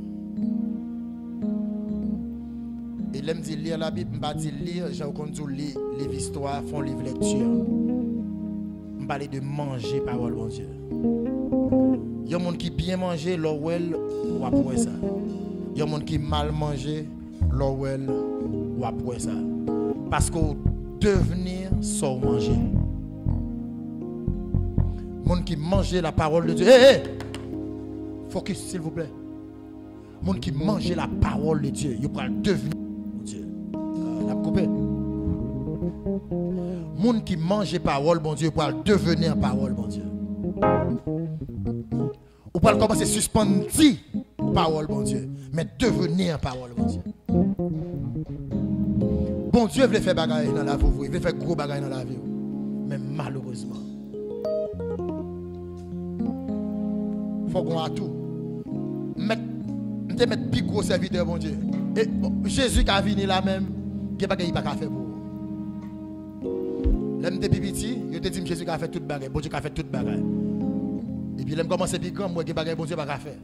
[SPEAKER 1] Et là, dit lire la Bible, je ne pas lire, j'ai dit lire livre histoire, font livre lecture. Je parle de manger parole, mon Dieu. Il y a des gens qui bien manger, leur well, ou après ça. Il y a des gens qui mal manger, leur well, ou après ça. Parce que devenir sans manger. Monde qui mange la parole de Dieu. Hé! Focus, s'il vous plaît. Monde qui mange la parole de Dieu. Il peut devenir. Dieu. Euh, la coupé. Monde qui mange parole, mon Dieu, pour devenir parole, mon Dieu. Ou pas commencer à suspendre parole, mon Dieu. Mais devenir parole, mon Dieu. Bon Dieu veut faire bagaille dans la vie, il veut faire gros bagaille dans la vie. Mais malheureusement, faut qu'on a tout. Mettre, mettre plus gros serviteur, bon Dieu. Et Jésus qui a venu là même, il pas de faire pour. L'aime de petit, il te dit Jésus qui a fait tout bagaille, bon Dieu a fait tout bagaille. Et puis l'aime commencer plus grand, moi qui bagaille bon Dieu pas faire.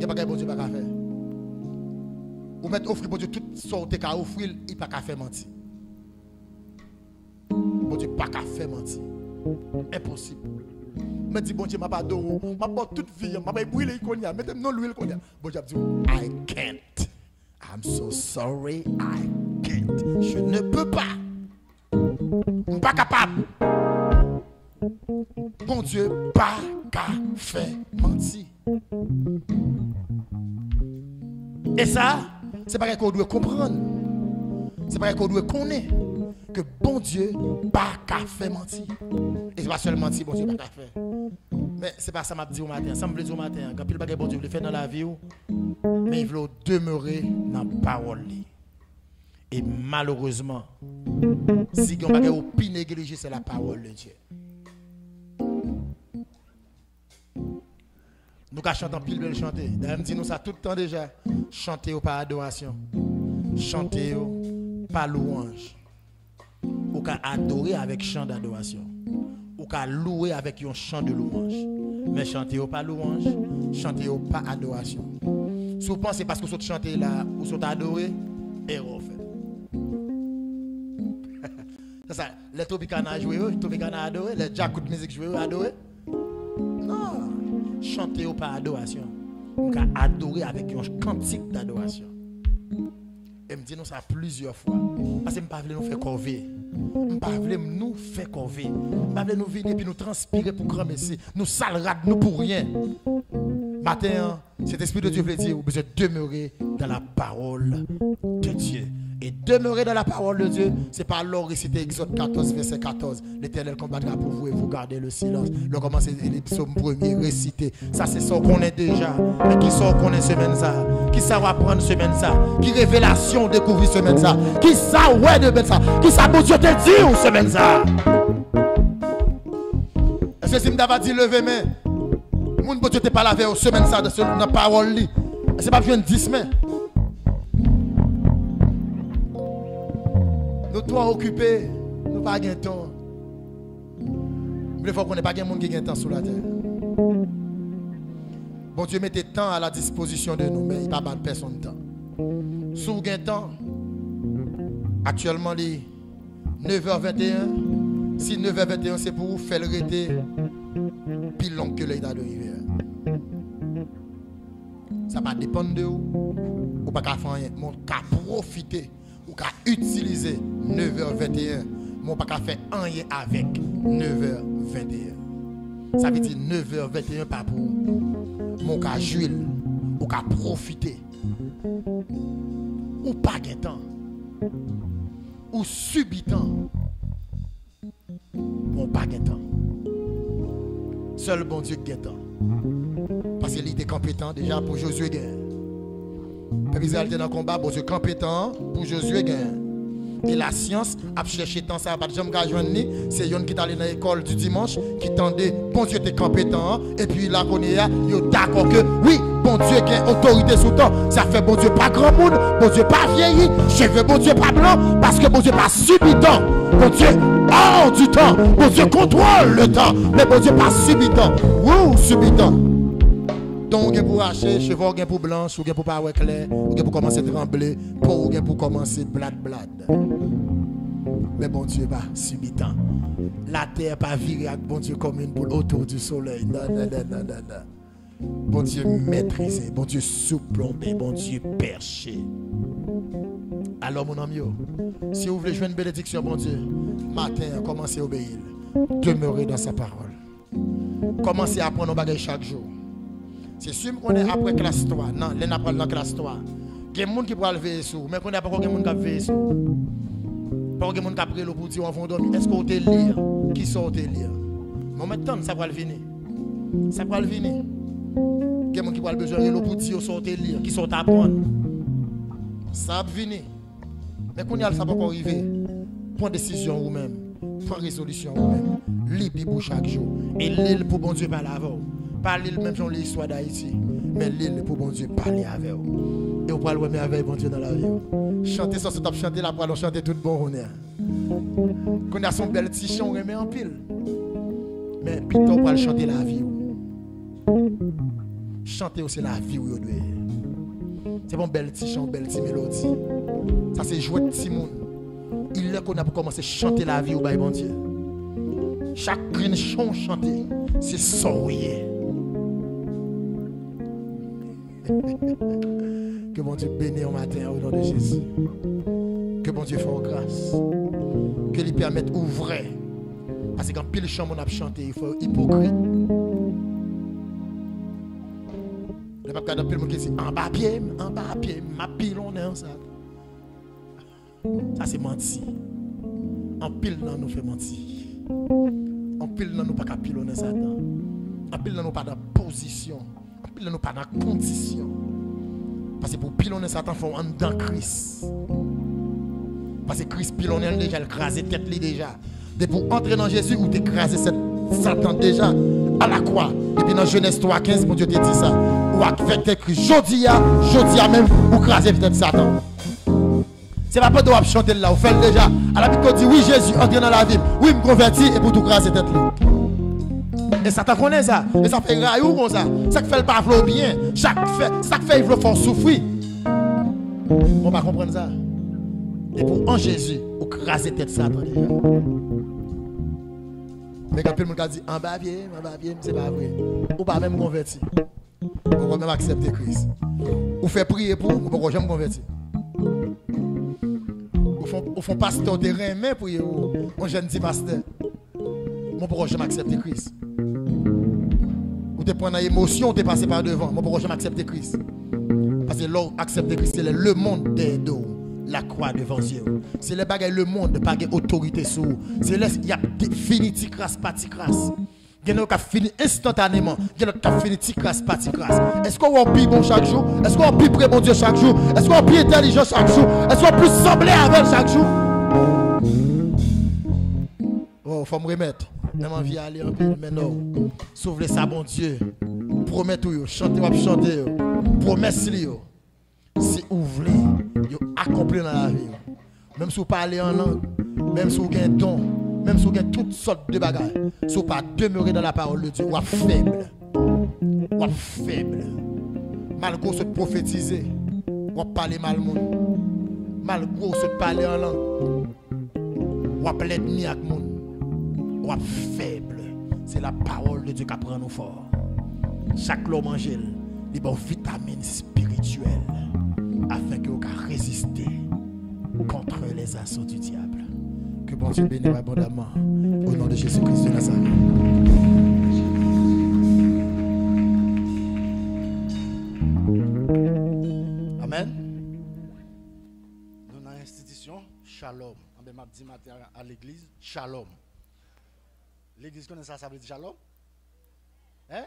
[SPEAKER 1] Il pas bon Dieu pas faire. Ou mettre offrir bon Dieu tout sorte qu'à offrir, il pas faire mentir. Bon Dieu pas faire mentir. Impossible. Me dit bon Dieu pas I can't. I'm so sorry, I can't. Je ne peux pas. Pas capable. Bon Dieu pas qu'à faire mentir. Et ça, c'est pas qu'on doit comprendre. C'est pas qu'on doit connaître que bon Dieu pas qu'à faire mentir. Et c'est pas seulement mentir, bon Dieu pas qu'à faire. Mais c'est pas ça m'a dit au matin. Ça me dit au matin. Quand il bagage bon Dieu veut faire dans la vie, mais il veut demeurer dans la parole. Et malheureusement, si on bagage au négligé, c'est la parole de Dieu. Nous chanter pile belle chanter. D'ailleurs, dit nous ça tout le temps déjà. Chanter ou pas adoration. Chanter ou pas louange. Ou qu'à adorer avec chant d'adoration. Ou qu'à louer avec un chant de louange. Mais chanter ou pas louange, chanter ou pas adoration. Si vous pensez parce que vous chantez là, ou vous adoré, erreur fait. C'est ça, les Tropicana joué, les Tropicana adoré, les Jack de musique joué, adoré. Non, chanter ou pas adoration. On peut adorer avec un cantique d'adoration. Et me dit nous ça plusieurs fois. Parce que je ne pas nous faire corvée. Pas voulu nous faire corvée. Je pas voulu nous venir puis nous transpirer pour grand messie. Nous salerades nous pour rien. Matin, hein, cet esprit de Dieu veut dire, vous devez demeurer dans la parole de Dieu. Et demeurer dans la parole de Dieu, c'est pas alors réciter Exode 14, verset 14. L'éternel combattra pour vous et vous gardez le silence. Le commencer les psaumes premiers, réciter. Ça, c'est ça qu'on est déjà. Mais qui ça qu'on est semaine ça? Qui ça va prendre semaine ça? Qui révélation découvrir semaine ça? Qui ça ouais de mettre ça? Qui ça bon Dieu te dit semaine ça? Est-ce que si m'dava dit lever main? Moun bon Dieu te pas lavé au semaine ça dans la parole li. C'est pas besoin de 10 mains? Nous trois occupés, nous pas de temps. Mais il faut qu'on n'ait pas de monde qui temps sur la terre. Bon Dieu mettez temps à la disposition de nous, mais il n'y a pas de personne temps. Sous gain temps, actuellement, les 9h21, si 9h21 c'est pour vous faire le rété, plus long que l'état de rivière. Ça va dépendre de vous. Ou pas qu'à faire rien, mais qu'à profiter ou qu'à utiliser 9h21. Mon pas qu'à faire rien avec 9h21. Ça veut dire 9h21 pas pour mon cas jouer ou qu'à profiter. Ou pas de. Ou subitant. Mon pas de temps. Seul bon Dieu qui temps. Parce qu'il était compétent déjà pour Josué. Israël était dans le combat, bon Dieu compétent pour Josué gain. Et la science a cherché tant ça, pas de jamais C'est yon qui est allé dans l'école du dimanche, qui tendait, bon Dieu était compétent. Et puis là, qu'on est d'accord que oui, bon Dieu qui a autorité sous temps. Ça fait bon Dieu pas grand monde, bon Dieu pas vieilli, cheveux bon Dieu pas blanc, parce que bon Dieu pas subitant. Bon Dieu hors du temps, bon Dieu contrôle le temps, mais bon Dieu pas subitant. Ouh, subitant. Donc, pour acheter, cheveux pour blanche, ou pour pas clair, ou pour commencer à trembler, pour ou pour commencer blad blad. Mais bon Dieu, pas subitant. La terre pas virée avec bon Dieu comme une boule autour du soleil. Non, non, non, non, non. Bon Dieu maîtrisé, bon Dieu sous-plombé, bon Dieu perché. Alors, mon ami, si vous voulez jouer une bénédiction, bon Dieu, matin, commencez à obéir. Demeurez dans sa parole. Commencez à apprendre nos bagages chaque jour. C'est sûr qu'on est après classe 3. Non, les pas classe 3. Il y a des gens qui peuvent lever sous, mais qu'on n'a pas de gens qui peuvent sous. Pas de gens qui peuvent pour dire. Est-ce qu'on te lire? Qui sont lire? Mais maintenant, ça va venir. Ça va venir. Il y a des gens qui peuvent besoin de dire sont lire, qui sont apprendre. Ça va venir. Mais qu'on y a ça encore arriver. Prends décision vous-même. Prends résolution vous-même. Chaque jour. Et pour bon Dieu par l'avant l'île même sur l'histoire d'Haïti, mais l'île pour bon Dieu parler avec vous. Et vous pouvez le avec bon Dieu dans la vie. Chanter ça, c'est chanter la parole, chanter tout bon honneur. Qu'on a son bel petit chant, on remet en pile. Mais plutôt pour chanter la vie. Chanter aussi la vie où C'est bon bel petit chant, belle petite mélodie. Ça c'est jouer petit monde. Il est qu'on a pour commencer à chanter la vie au bon Dieu. Chaque chant chanté, c'est sourire. Que bon Dieu bénisse au matin au nom de Jésus. Que bon Dieu fasse grâce. Que lui permette d'ouvrir. Parce que quand pile chant on a chanté, il faut hypocrite. Le pape dans pile qui dit en bas pied, en bas pied, ma pile on est ça. Ça c'est menti. En pile non nous fait mentir. En pile non nous pas qu'à pilonner Satan. En pile non nous pas dans position pile nous pas dans condition. Parce que pour pilonner Satan, il faut en dans Christ. Parce que Christ pilonner déjà, il crase tête déjà. Et pour entrer dans Jésus, ou t'écraser Satan déjà à la croix. Et puis dans Genèse 3, 15, mon Dieu te dit ça. Ou avec écrit, Jodia, Jodia même, ou craser peut-être Satan. C'est pas pour de chanter là, vous faites déjà. À la vie, dit oui, Jésus, entre dans la vie. Oui, me convertis et pour tout craser tête là. Et ça te connaît ça. Et ça fait raillou comme ça. Ça fait le pas bien. Ça fait il faut souffrir. On va comprendre ça. Et pour en Jésus, on craser tête déjà. Mais quand le monde dit en bas bien, en bas bien, c'est pas vrai. Ou pas même converti. On va même accepter Christ. Ou fait prier pour, on ne peut jamais convertir. Ou
[SPEAKER 3] font, au fond pasteur terrain, mais pour yo, mon jeune dit pasteur. Mon je m'accepte Christ. Ou te prendre émotion, tu passé par devant. Mon je m'accepte Christ. Parce que l'homme accepte Christ, c'est le monde des dos. La croix devant Dieu. C'est le bagage, le monde, pas autorité sur. C'est là, il y a fini, ticras, pas ticras. Il y a fini instantanément. Il y a fini ticras, pas ticras. Est-ce qu'on va plus bon chaque jour? Est-ce qu'on va plus près bon Dieu chaque jour? Est-ce qu'on va plus intelligent chaque jour? Est-ce qu'on va plus sembler avec chaque jour? Oh, faut me remettre. Même envie d'aller en pays, mais non. Sauve ça, bon Dieu. Promets tout, chanter, chanter. Promesse. Si vous voulez, accomplir dans la vie. Même si vous parlez en langue, même si vous avez un don, même si vous avez toutes sortes de bagages, si vous pas demeurer dans la parole de Dieu, vous êtes faible. Vous êtes faible. Malgré ce prophétiser, vous parlez mal monde. Malgré ce parler en langue, vous êtes l'ennemi avec monde. Faible. C'est la parole de Dieu qui prend nous fort. Chaque homme mange, il a vitamine spirituelle afin que vous résister contre les assauts du diable. Que bon Dieu bénisse abondamment au nom de Jésus-Christ de Nazareth. Shalom. On m'a dit matin à l'église Shalom. L'église connaît ça, ça veut dire Shalom? Hein?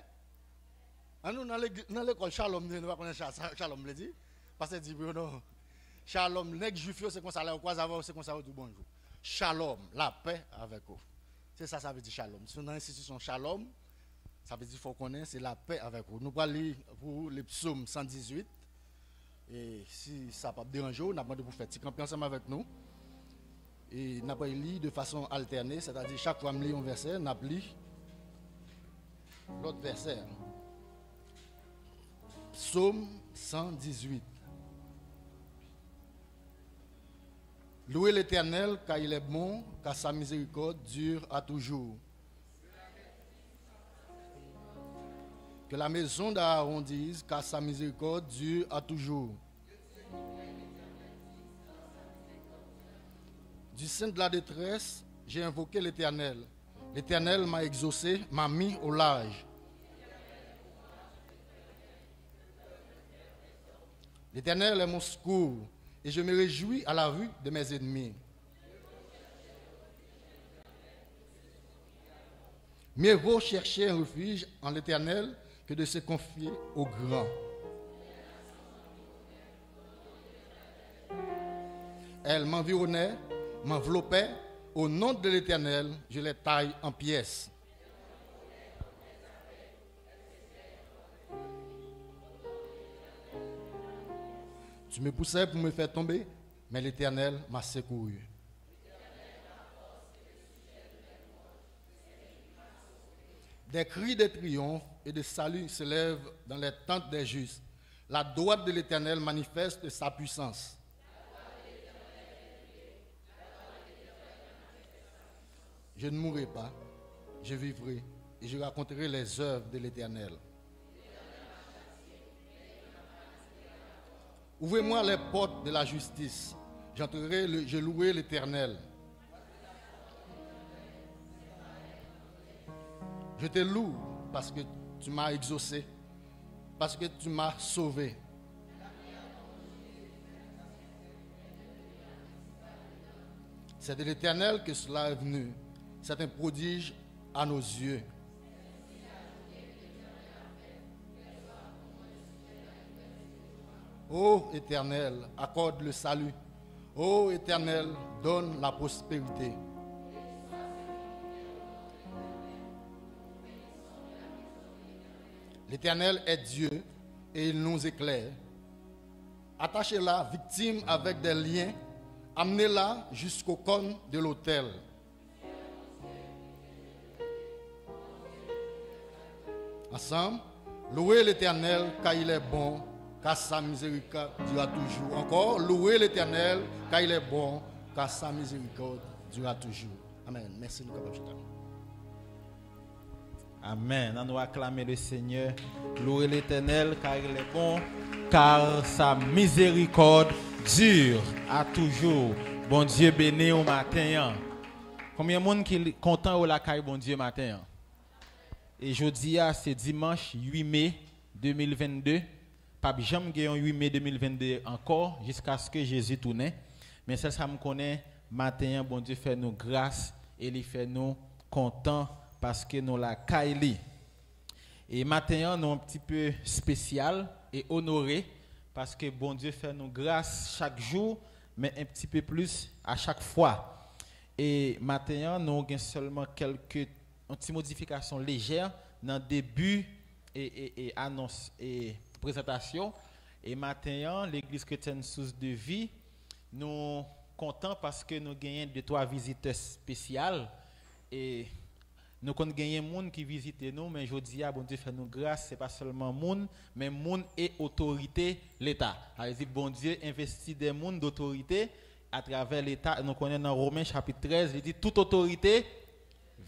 [SPEAKER 3] Ah, nous, dans l'école Shalom, nous ne connaissons pas Shalom, le dit. Parce que dit, non, Shalom, les juifs, c'est comme ça, là, quoi c'est comme ça, tout bonjour. Shalom, la paix avec vous. C'est ça, ça veut dire shalom. Si a l'institution shalom, ça veut dire qu'il faut connaître, c'est la paix avec vous. Nous allons lire pour les psaumes 118. Et si ça ne pas déranger, nous avons pour faire camper ensemble avec nous. Et avons lire de façon alternée, c'est-à-dire chaque fois que nous lisons un verset, nous avons l'autre verset. Psaume 118. Louez l'Éternel car il est bon, car sa miséricorde dure à toujours. Que la maison d'Aaron dise, car sa miséricorde dure à toujours. Du sein de la détresse, j'ai invoqué l'Éternel. L'Éternel m'a exaucé, m'a mis au large. L'Éternel est mon secours et je me réjouis à la vue de mes ennemis. Mieux vaut chercher un refuge en l'Éternel que de se confier au grand. Elle m'environnait, m'enveloppait. Au nom de l'Éternel, je les taille en pièces. Tu me poussais pour me faire tomber, mais l'Éternel m'a secouru. Des cris de triomphe et de salut se lèvent dans les tentes des justes. La droite de l'Éternel manifeste sa puissance. Je ne mourrai pas, je vivrai et je raconterai les œuvres de l'Éternel. Ouvrez-moi les portes de la justice. J'entrerai, je louerai l'Éternel. Je te loue parce que tu m'as exaucé, parce que tu m'as sauvé. C'est de l'Éternel que cela est venu. C'est un prodige à nos yeux. Ô Éternel, accorde le salut. Ô Éternel, donne la prospérité. L'Éternel est Dieu et il nous éclaire. Attachez-la, victime, avec des liens. Amenez-la jusqu'au cône de l'autel. Ensemble, louez l'Éternel car il est bon car sa miséricorde durera toujours. Encore, louez l'Éternel, car il est bon, car sa miséricorde durera toujours. Amen. Merci, nous
[SPEAKER 4] Amen. Nous acclamer le Seigneur. Louez l'Éternel, car il est bon, car sa miséricorde dure à toujours. Bon Dieu béni au matin. hein. Combien de monde qui est content au la bon Dieu matin? Et jeudi ah, c'est dimanche 8 mai 2022. Pas jamais gagné 8 mai 2022 encore jusqu'à ce que Jésus tourne. Mais ça ça me connaît matin bon Dieu fait nous grâce et il fait nous contents parce que nous la caille. Et matin, nous un petit peu spécial et honoré parce que bon Dieu fait nous grâce chaque jour, mais un petit peu plus à chaque fois. Et matin, nous avons seulement quelques une petite modifications légères dans le début et, et, et annonce et présentation. Et matin, l'église chrétienne source de vie, nous contents parce que nous gagnons deux trois visiteurs spéciales et nous avons gagné des gens qui visitent nous, mais je dis, bon Dieu fait nous grâce, ce n'est pas seulement monde, mais monde et autorité, l'État. Alors, bon Dieu investit des gens d'autorité à travers l'État. Nous connaissons dans Romains chapitre 13, il dit, toute autorité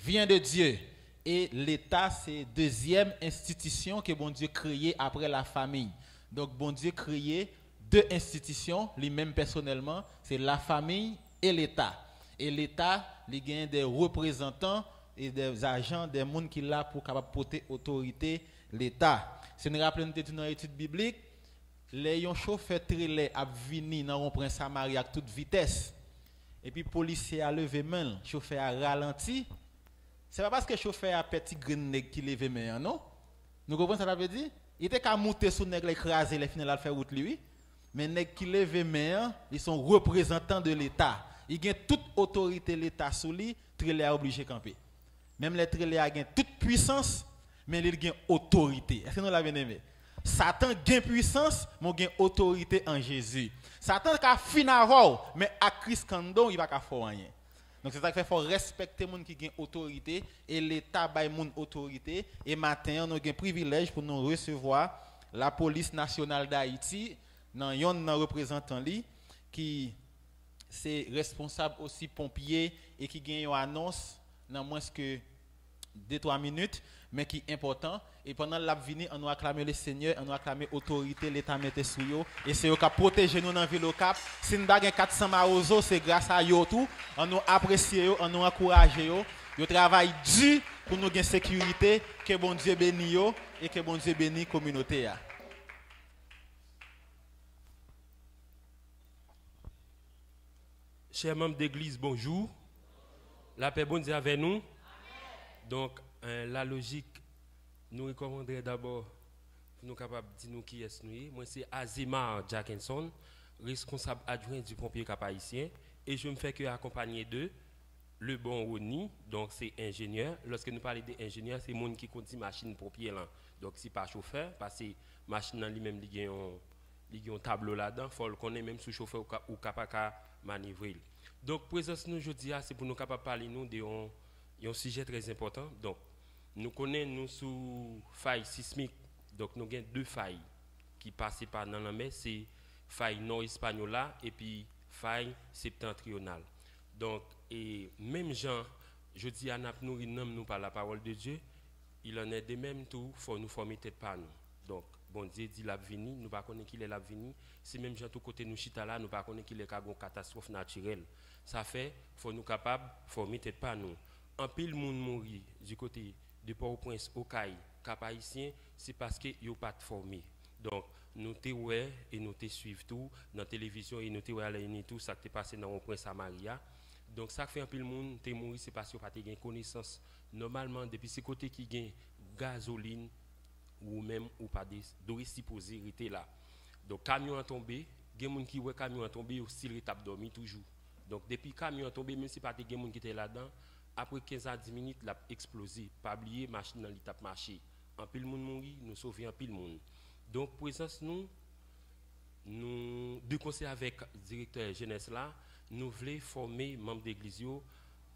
[SPEAKER 4] vient de Dieu. Et l'État, c'est deuxième institution que bon Dieu créé après la famille. Donc, bon Dieu créé deux institutions, lui-même personnellement, c'est la famille et l'État. Et l'État, il gagne des représentants et des agents, des gens qui là pour capable porter autorité l'État. Si nous rappelons dans l'étude biblique, les yon chauffeur trailer a vini dans rond Samarie à toute vitesse. Et puis policier a levé main, chauffeur a ralenti. C'est pas parce que chauffeur a petit grain nèg qui levé main non? Nous comprenons ça veut dire? Il était qu'à monter sur nèg écraser les final faire route lui. Mais nèg qui levé main, ils sont représentants de l'État. Ils ont toute autorité l'État sous lui, trailer a obligé camper. Même les trailers ont toute puissance, mais ils ont autorité. Est-ce que nous l'avons aimé? Satan a puissance, mais il a autorité en Jésus. Satan a fin mais à Christ Kando, il va faire rien. Donc c'est ça qu'il faut respecter les gens qui ont autorité et l'État bail mon autorité. Et maintenant, nous avons privilège pour nous recevoir la police nationale d'Haïti, dans un représentant qui c'est responsable aussi pompier et qui gagne une annonce dans moins que 2-3 minutes, mais qui est important. Et pendant la venue, on nous acclamer le Seigneur, on nous acclamer l'autorité, l'État mette sous yo. Et c'est eux qui protéger nous dans la ville au cap. Si nous avons 400 marozo, c'est grâce à eux tout. On nous apprécie, on nous encourage. Yo. Yo travail dur pour nous gagner sécurité. Que bon Dieu bénisse et que bon Dieu bénisse la communauté.
[SPEAKER 5] Chers membres d'église, bonjour. La paix bonne Dieu avec nous. Donc, euh, la logique, nous recommanderait d'abord pour nous capables de dire nous qui est nous. Moi, c'est Azimar Jackinson, responsable adjoint du pompier cap. Et je me fais que accompagner d'eux le bon Roni, donc c'est ingénieur. Lorsque nous parlons d'ingénieur, c'est monde qui conduit machine pompier là. Donc, c'est pas chauffeur, parce que machine lui-même, il y a un- tableau là-dedans, il faut le connaître même sous chauffeur ou ca- ou capable manœuvrer. Donc, présence nous aujourd'hui, c'est pour nous capables de parler nous un sujet très important. Donc, nous connaissons nous sous faille sismique. Donc, nous avons deux failles qui passent par dans la mer, c'est faille nord espagnola et puis faille septentrionale. Donc, et même gens, je dis à nous nous par la parole de Dieu, il en est de même tout, faut nous former tête par nous. Donc, bon Dieu dit la vini, nous pas connaître qu'il est la vini. Si même gens tout côté nous chita là, nous pas connaître qu'il est catastrophe naturelle. Ça fait, faut nous capables former tête par nous. En pile monde mourir du côté de Port-au-Prince au Caille, cap c'est parce que yo pas formé. Donc, nous te ouais et nous te suivre tout dans la télévision et nous te ouais aller tout ça qui passé dans le prince Samaria. Donc ça fait un peu le monde te mourir c'est parce que pas de connaissance normalement depuis ce côté qui gagne gasoline ou même ou pas de rester là. Donc camion a tombé, il y a des gens qui voient camion tombé, ils style étape dormi toujours. Donc depuis camion a tombé même si pas de gens qui étaient là-dedans, après 15 à 10 minutes l'a explosé, pas oublier machine dans l'étape marché. En pile monde mourir, nous sauver en pile monde. Donc présence nous nous de conseil avec le directeur jeunesse là, nous voulons former membres d'église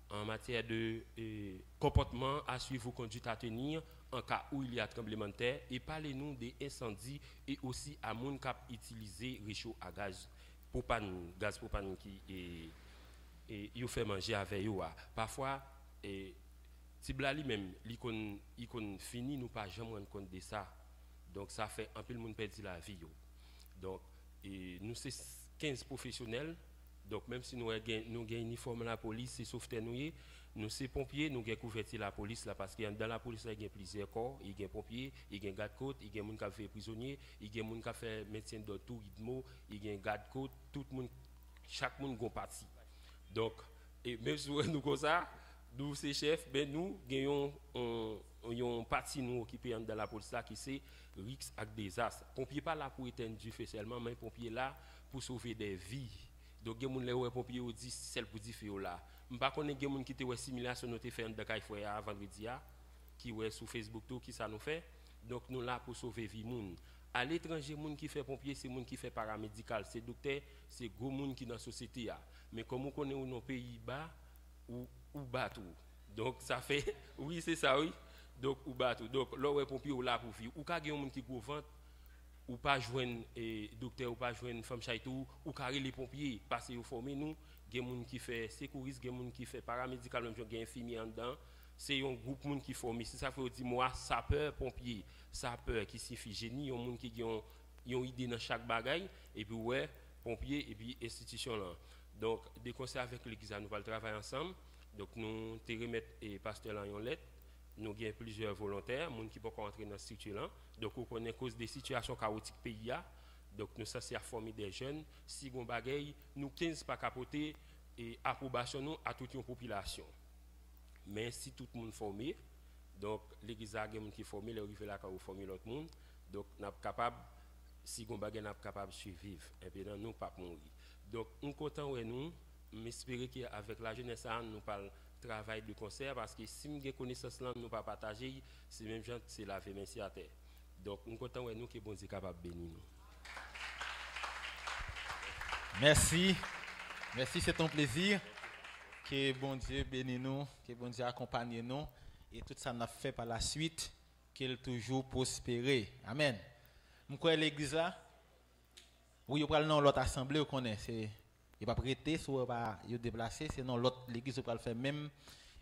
[SPEAKER 5] en matière de euh, comportement à suivre ou conduite à tenir en cas où il y a tremblement de terre et parlez-nous des incendies et aussi à mon cap utiliser réchaud à gaz nous gaz nous qui et et yo fait manger avec yo ah. parfois et si blali même li kon il kon fini nous pas jamais rendre compte de ça donc ça fait un peu le monde perdre la vie yo. donc nous c'est 15 professionnels Donc même si nous avons nous uniforme la police, c'est sauveteur nous nous c'est pompiers, nous avons couverti la police là parce que dans la police il y a plusieurs corps, il y a pompiers, il y a garde-côte, il y a gens qui fait prisonnier, il y a gens qui fait médecin de tout il y a garde-côte, tout le monde chaque monde a parti. Donc et même si nous comme ça, nous ces chefs, ben nous gagnons un parti nous occupé dans la police qui c'est risque avec désastre. Pompiers pas là pour éteindre du feu seulement, mais pompiers là pour sauver des vies. Donc, il gens qui pompiers ont dit celle pour dire feu là. Je ne sais pas si il y a des qui ont simulation nous fait Kaifouya hein, vendredi qui est sur Facebook tout qui ça nous fait. Donc nous là pour sauver vie monde. À l'étranger, gens qui fait pompier, c'est gens qui fait paramédical, c'est docteur, c'est gros monde qui dans la société Mais comme on connaît nos pays bas ou ou bateau. Donc ça fait oui, c'est ça oui. Donc ou bateau. Donc là ouais pompier ou là pour vivre. Ou ka gen monde qui vente ou pas joindre et docteur ou pas joindre femme chaitou ou carré les pompiers parce que former nous des gens qui fait sécuriste des gens qui fait paramédical même des infirmiers en dedans c'est un groupe monde qui formé si ça fait dire moi sapeur pompier sapeur qui signifie génie un monde qui ont une idée dans chaque bagaille et puis ouais pompier et puis institution là donc des conseils avec l'église nous allons travailler ensemble donc nous te remettre et pasteur là lettre nous avons plusieurs volontaires, gens qui peuvent entrer dans cette structure-là. Donc, on connaît cause des situations chaotiques pays. Donc, nous sommes à former des jeunes. Si on bagaille, nous 15 pas capoter et approbation nous à toute une population. Mais si tout le monde formé, donc l'église a qui formé, les arrivés là quand former l'autre monde. Donc, nous sommes capables, si on bagaille, nous sommes capables de survivre. Et bien, nous ne pas mourir. Donc, on content, nous, m'espérer qu'avec la jeunesse, nous parlons travail de concert parce que si nous connaissance là, nous pas partager, c'est même gens c'est la merci à terre. Donc nous comptons nous que bon Dieu capable de bénir nous.
[SPEAKER 4] Merci. Merci, c'est ton plaisir. Que bon Dieu bénisse nous, que bon Dieu accompagne nous et tout ça n'a fait par la suite, qu'il toujours prospérer. Amen. Vous croyez l'église là? Oui, vous dans l'autre assemblée, vous connaissez. Il pas prêter, soit pas déplacer, sinon l'autre l'église va faire même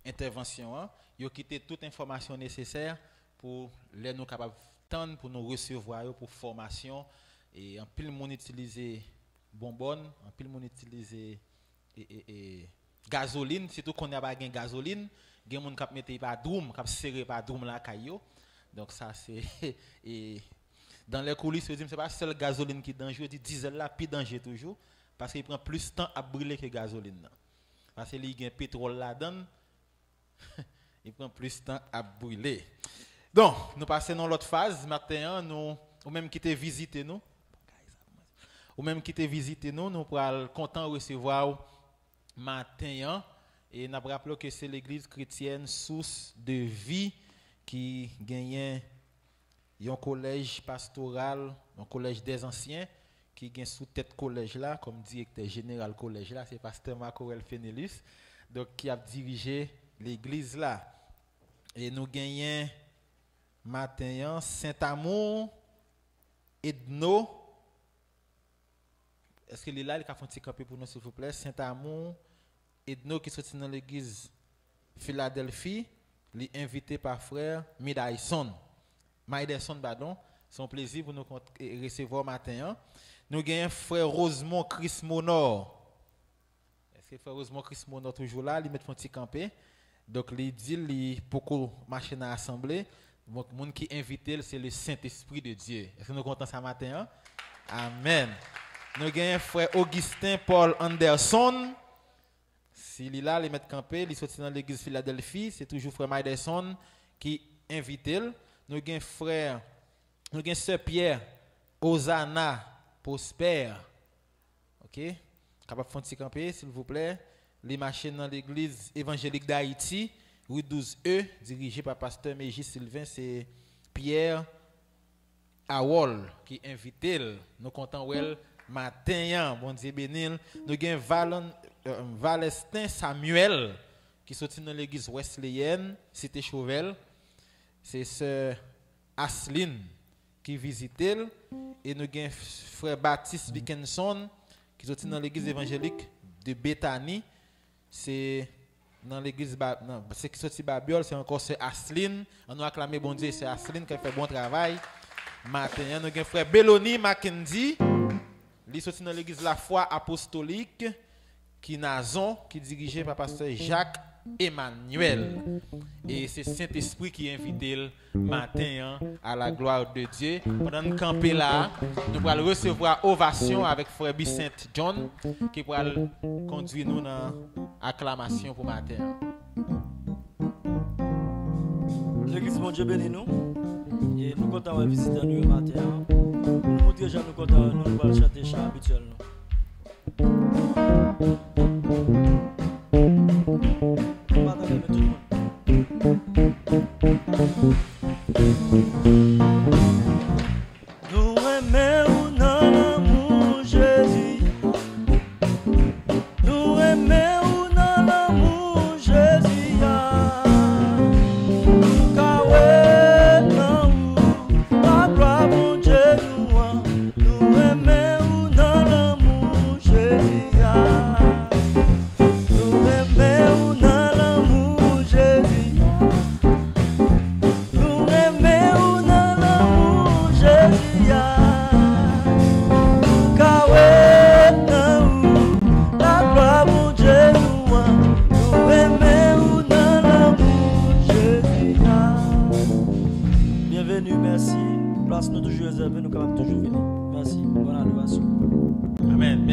[SPEAKER 4] intervention. Hein. Il quitter toute information nécessaire pour les nous capables pour nous recevoir pour formation et en pile monde utiliser bonbonne, en pile monde utiliser et, et, gasoline, surtout qu'on a pas gain gasoline, gen moun k'ap mette pas drum, k'ap serrer pas drum la. Donc ça c'est dans les coulisses, je dis c'est pas seul gasoline qui est dangereux, dit diesel là plus danger toujours parce qu'il prend plus de temps à brûler que gasoline. Parce qu'il y a pétrole là-dedans, il prend plus de temps à brûler. Donc, nous passons dans l'autre phase. Maintenant, nous, ou même qui te visiter nous, ou même qui te visiter nous, nous pourrons content recevoir matin. Et nous rappelons que c'est l'église chrétienne source de vie qui gagne un collège pastoral, un collège des anciens qui est sous tête collège là, comme directeur général collège là, c'est pasteur Marcorel Fenelus, donc qui a dirigé l'église là. Et nous gagnons matin Saint-Amour, Edno. Est-ce que est là, il a fait un petit pour nous, s'il vous plaît? Saint-Amour, Edno qui sorti dans l'église Philadelphie, est invité par frère Midaison. Midaison, pardon. C'est un plaisir pour nous recevoir matin. Nous avons frère Rosemont Chris Monor. Est-ce que frère Rosemont Chris Monor toujours là, il met un petit campé. Donc il dit il beaucoup machine à assembler. Donc le monde qui invite c'est le Saint-Esprit de Dieu. Est-ce que nous comptons ça matin hein? Amen. Nous avons frère Augustin Paul Anderson. S'il est là, il met campé, il sorti dans l'église Philadelphie, c'est toujours frère Anderson qui invite. Nous avons frère nous avons sœur Pierre Osana prospère. OK? Capable de faire camper, s'il vous plaît. Les machines dans l'église évangélique d'Haïti, rue 12E, dirigée par pasteur Mégis Sylvain, c'est Pierre Awol qui invite. Nous comptons well matin, bon Dieu. Nous avons euh, Valestin Samuel qui sorti dans l'église wesleyenne, cité Chauvel. C'est sœur Asline qui visite et nous avons frère Baptiste Dickinson qui est dans l'église évangélique de Bethany c'est dans l'église c'est qui sorti Babiol c'est encore c'est Asline on nous acclamé bon Dieu c'est Asline qui fait bon travail. Matin nous avons frère Belloni Mackenzie il sorti dans l'église La Foi apostolique qui Nazon, qui dirigé par pasteur Jacques Emmanuel. Et c'est Saint-Esprit qui invite le matin hein, à la gloire de Dieu. Pendant nous camper là, nous allons recevoir ovation avec Frère Saint John qui va conduire nous dans l'acclamation pour matin.
[SPEAKER 6] L'église, mon Dieu bénit nous. Et nous comptons visité nous matin. Pour nous montrer que nous comptons nous allons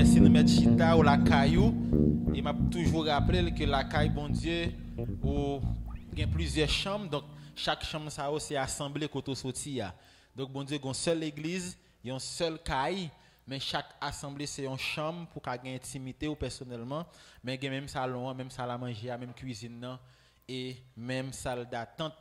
[SPEAKER 6] Merci
[SPEAKER 4] de mettre Chita ou la caillou. Et m'a toujours rappelé que la caille, bon Dieu, où il y a plusieurs chambres. Donc, chaque chambre, ça c'est assemblée côté sorti. Donc, bon Dieu, il y a une seule église, il y a une seule caille. Mais chaque assemblée, c'est une chambre pour qu'il y ait intimité ou personnellement. Mais il y a même salon, même salle à manger, même cuisine, et même salle d'attente,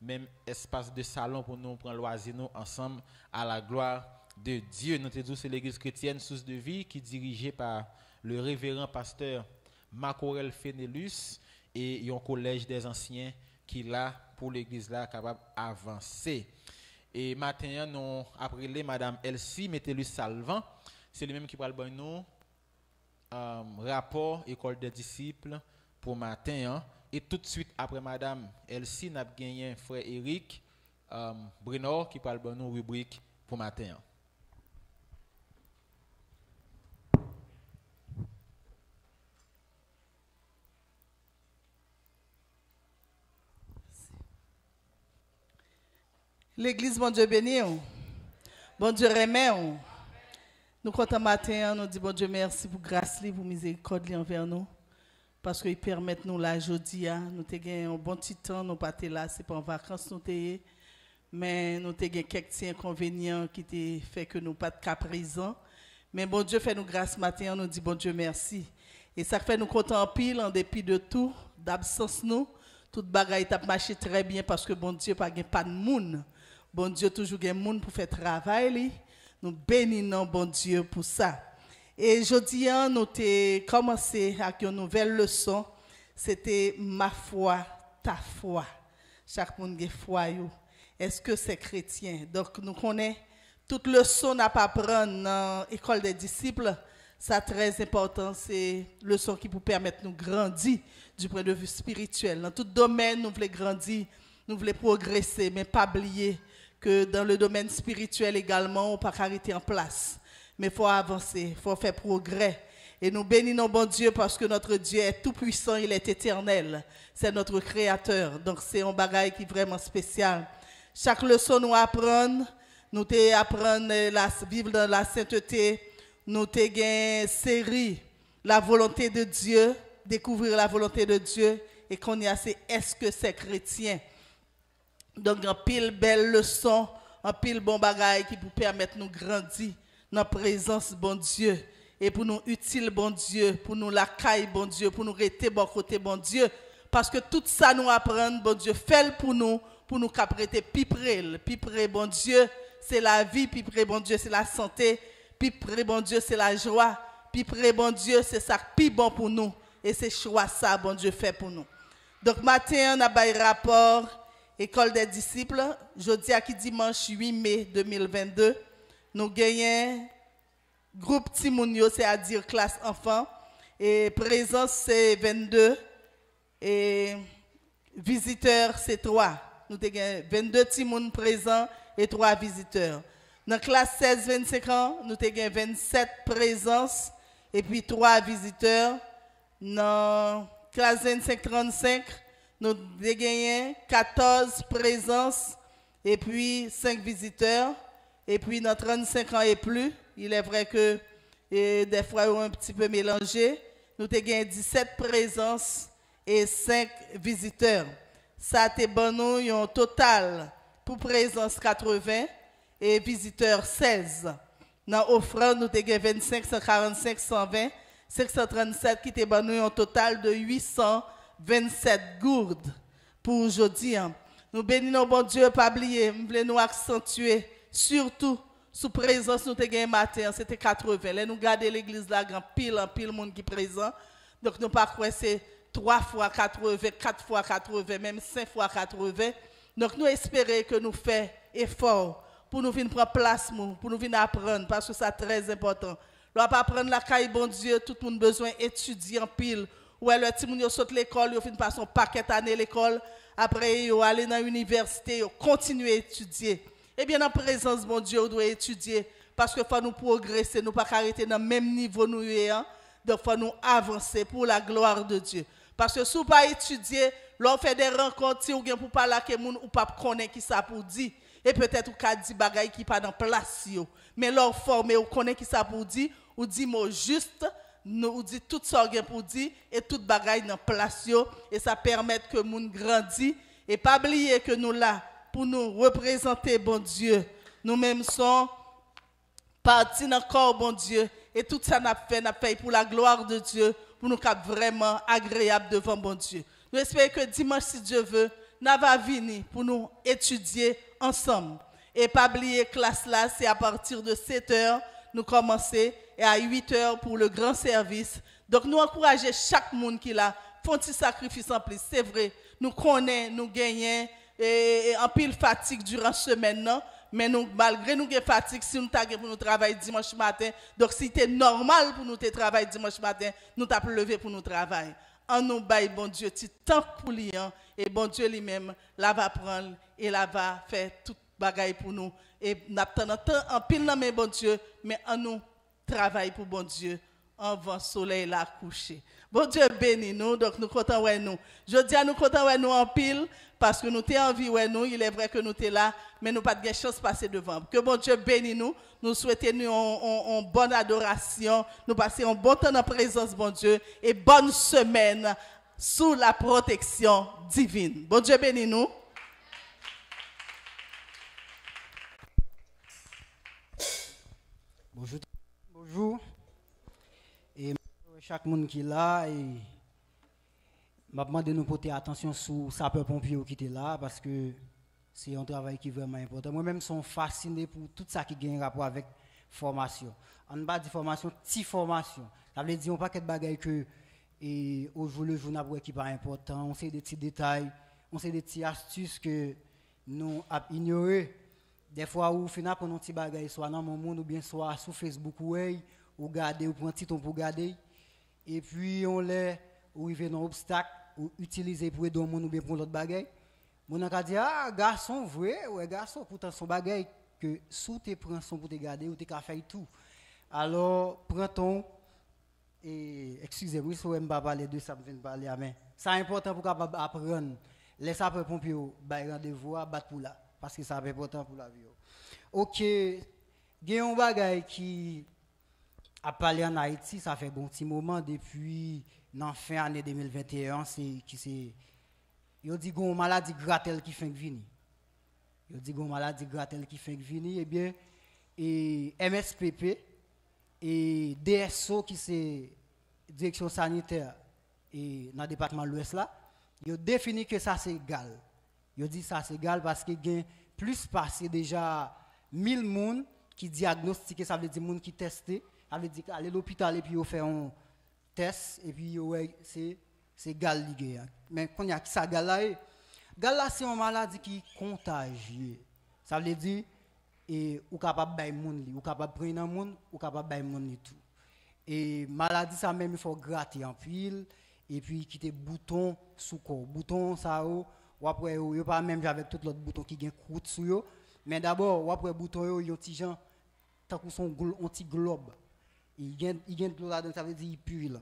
[SPEAKER 4] même espace de salon pour nous prendre loisir nous ensemble à la gloire de Dieu. Nous c'est l'église chrétienne Source de vie qui est dirigée par le révérend pasteur Macorel Fenelus et un collège des anciens qui là pour l'église là capable d'avancer. Et maintenant nous appelé madame Elsie Metellus Salvant, c'est lui même qui va le nous euh, rapport école des disciples pour matin hein. et tout de suite après madame Elsie n'a gagné frère Eric euh, Bruno qui parle de nous rubrique pour matin
[SPEAKER 7] L'église, bon Dieu béni. ou. Bon Dieu remet. ou. Nous comptons matin, nous disons bon Dieu merci pour grâce, pour miséricorde envers nous. Parce qu'ils permettent nous la journée, nous avons un bon petit temps, nous pas là, c'est pas en vacances nous t'es mais nous avons quelques inconvénients qui te fait que nous pas de cas présent. Mais bon Dieu fait nous grâce matin, nous dit bon Dieu merci. Et ça fait nous content en pile en dépit de tout, d'absence nous. Toute bagaille t'a marché très bien parce que bon Dieu pas pas de monde. Bon Dieu toujours gen monde pour faire travail. Nous bénissons bon Dieu pour ça. Et jeudi hein, nous avons commencé avec une nouvelle leçon. C'était ma foi, ta foi. Chaque monde a foi. Est-ce que c'est chrétien? Donc nous connaissons toute leçon n'a pas prendre dans l'école des disciples. Ça très important, c'est leçon qui vous permettre de nous grandir du point de vue spirituel. Dans tout domaine, nous voulons grandir, nous voulons progresser, mais pas oublier que dans le domaine spirituel également, on pas arrêter en place. Mais il faut avancer, il faut faire progrès. Et nous bénissons bon Dieu parce que notre Dieu est tout puissant, il est éternel. C'est notre créateur. Donc c'est un bagage qui est vraiment spécial. Chaque leçon nous apprend, nous apprendre la vivre dans la sainteté, nous gain série la volonté de Dieu, découvrir la volonté de Dieu et qu'on y a c'est est-ce que c'est chrétien? Donc, un pile belle leçon, un pile bon bagage qui vous permettre nous grandir dans la présence bon Dieu et pour nous utile bon Dieu, pour nous la caille bon Dieu, pour nous rester bon côté bon Dieu. Parce que tout ça nous apprend bon Dieu fait pour nous pour nous capriter plus près, plus bon Dieu, c'est la vie, plus près bon Dieu, c'est la santé, plus près bon Dieu, c'est la joie, plus près bon Dieu, c'est ça qui bon pour nous. Et c'est choix ça bon Dieu fait pour nous. Donc matin on a un rapport École des disciples, jeudi à qui dimanche 8 mai 2022, nous gagnons groupe Timounio, c'est-à-dire classe enfant, et présence c'est 22, et visiteurs c'est 3. Nous avons 22 Timoun présents et 3 visiteurs. Dans la classe 16-25 ans, nous avons 27 présences et puis trois visiteurs. Dans classe 535, nous avons gagné 14 présences et puis 5 visiteurs. Et puis dans 35 ans et plus, il est vrai que des fois, ils ont un petit peu mélangé. Nous avons gagné 17 présences et 5 visiteurs. Ça a nous un total pour présence 80 et visiteurs 16. Dans l'offrande, nous avons 25, 145, 120, 537 qui nous un total de 827 gourdes pour aujourd'hui. hein. Nous bénissons bon Dieu, pas oublier, nous voulons nous accentuer surtout sous présence nous gagné matin, c'était 80. Là nous garder l'église là grand pile en pile monde qui présent. Donc nous pas c'est 3 fois 80, 4 fois 80, même 5 fois 80. Donc nous espérons que nous faisons effort pour nous venir prendre place, pour nous venir apprendre, parce que c'est très important. Nous pas apprendre la caille, bon Dieu, tout le monde besoin d'étudier en pile. Ou le petit monde saute l'école, il fin passer son paquet d'années l'école, après il aller dans l'université, il continuer à étudier. Eh bien, en présence, bon Dieu, on doit étudier, parce que faut nous progresser, nous pas arrêter dans le même niveau nous hein. Donc, faut nous avancer pour la gloire de Dieu. Parce que si vous pas étudier, l'on fait des rencontres, si vous pour parler avec moun ou pas connaître qui ça pour dire. Et peut-être ou ka dit bagay qui pas dans place yo. Mais l'on formé ou connaît qui ça pour dire, ou dit mot juste, nous ou dit tout ça gen pour dire et tout bagay dans place et ça permet que moun grandit et pas oublier que nous là pour nous représenter bon Dieu. Nous-mêmes sommes partis dans corps, bon Dieu. Et tout ça n'a fait, n'a fait pour la gloire de Dieu, pour nous être vraiment agréable devant bon Dieu. Nous espérons que dimanche, si Dieu veut, nous allons venir pour nous étudier ensemble. Et pas oublier classe là, c'est à partir de 7 heures, nous commencer et à 8 heures pour le grand service. Donc nous encourageons chaque monde qui là, font un sacrifice en plus. C'est vrai, nous connaissons, nous gagnons et, et en pile fatigue durant la semaine, mais nous, malgré nous avons fatigue, si nous avons pour nous travailler dimanche matin, donc si c'était normal pour nous travailler dimanche matin, nous avons lever pour nous travailler. En nous bon Dieu, tu temps pour lui, et bon Dieu lui-même, là va prendre et là va faire tout bagaille pour nous. Et avons temps en pile dans mes bon Dieu, mais en nous travaille pour bon Dieu avant le soleil là couché. Bon Dieu bénis nous, donc nous comptons ouais nous. Je dis à nous comptons ouais nous en pile, parce que nous t'es envie ouais nous, il est vrai que nous t'es là, mais nous pas de de passer devant. Que bon Dieu bénisse nous, nous souhaitons nous en, en bonne adoration, nous passer un bon temps en présence, bon Dieu, et bonne semaine sous la protection divine. Bon Dieu bénisse nous.
[SPEAKER 8] Bonjour. Bonjour. Et chaque monde qui est là, et m'a demandé de nous porter attention sur sapeur-pompier qui était là parce que c'est un travail qui est vraiment important. Moi-même, je suis fasciné pour tout ça qui a un rapport avec formation. On ne pas dire formation, petite formation. Ça veut dire, on pas de bagaille que et au jour le jour, n'a qui pas important. On sait des petits détails, on sait des petites astuces que nous avons ignorées. Des fois, où finalement, pour nos petits bagailles, soit dans mon monde ou bien soit sur Facebook ou ou garder ou prendre un petit temps pour garder. Et puis, on les ou il dans un obstacle ou utiliser pour aider monde ou bien pour l'autre bagaille. Mon a dit ah garçon vrai ouais garçon pourtant son bagaille que sous tes prends son pour te garder ou te ka faire tout. Alors prends ton et excusez-moi si je pas parler de ça me vient parler mais c'est important pour capable apprendre les sapeurs pompiers bail rendez-vous à battre pour là parce que c'est important pour la vie. OK, il y a un bagaille qui a parlé en Haïti, ça fait bon petit moment depuis la fin année 2021, c'est qui c'est il dit une maladie gratel qui fait venir. Il dit une maladie gratel qui fait venir eh bien et MSPP et DSO qui c'est direction sanitaire et dans le département de l'Ouest là, il défini que ça c'est égal. Il dit ça c'est égal parce que y a plus passé déjà 1000 personnes qui diagnostiquent, ça veut dire monde qui testé, ça veut dire aller à l'hôpital et puis on fait un test et puis c'est c'est gal. Mais quand il y a ça gal là, gal là c'est une maladie qui est contagieuse. Ça veut dire et ou capable bay moun li, ou capable prendre un moun, ou capable bay moun li tout. Et maladie ça même il faut gratter en pile et puis quitter bouton sous corps. Bouton ça ou après yo pas même avec tout l'autre bouton qui gagne croûte sous yo, mais d'abord après bouton yo yon petit gens tant qu'on son un petit globe Il gagne il gagne de l'eau ça veut dire il pue là.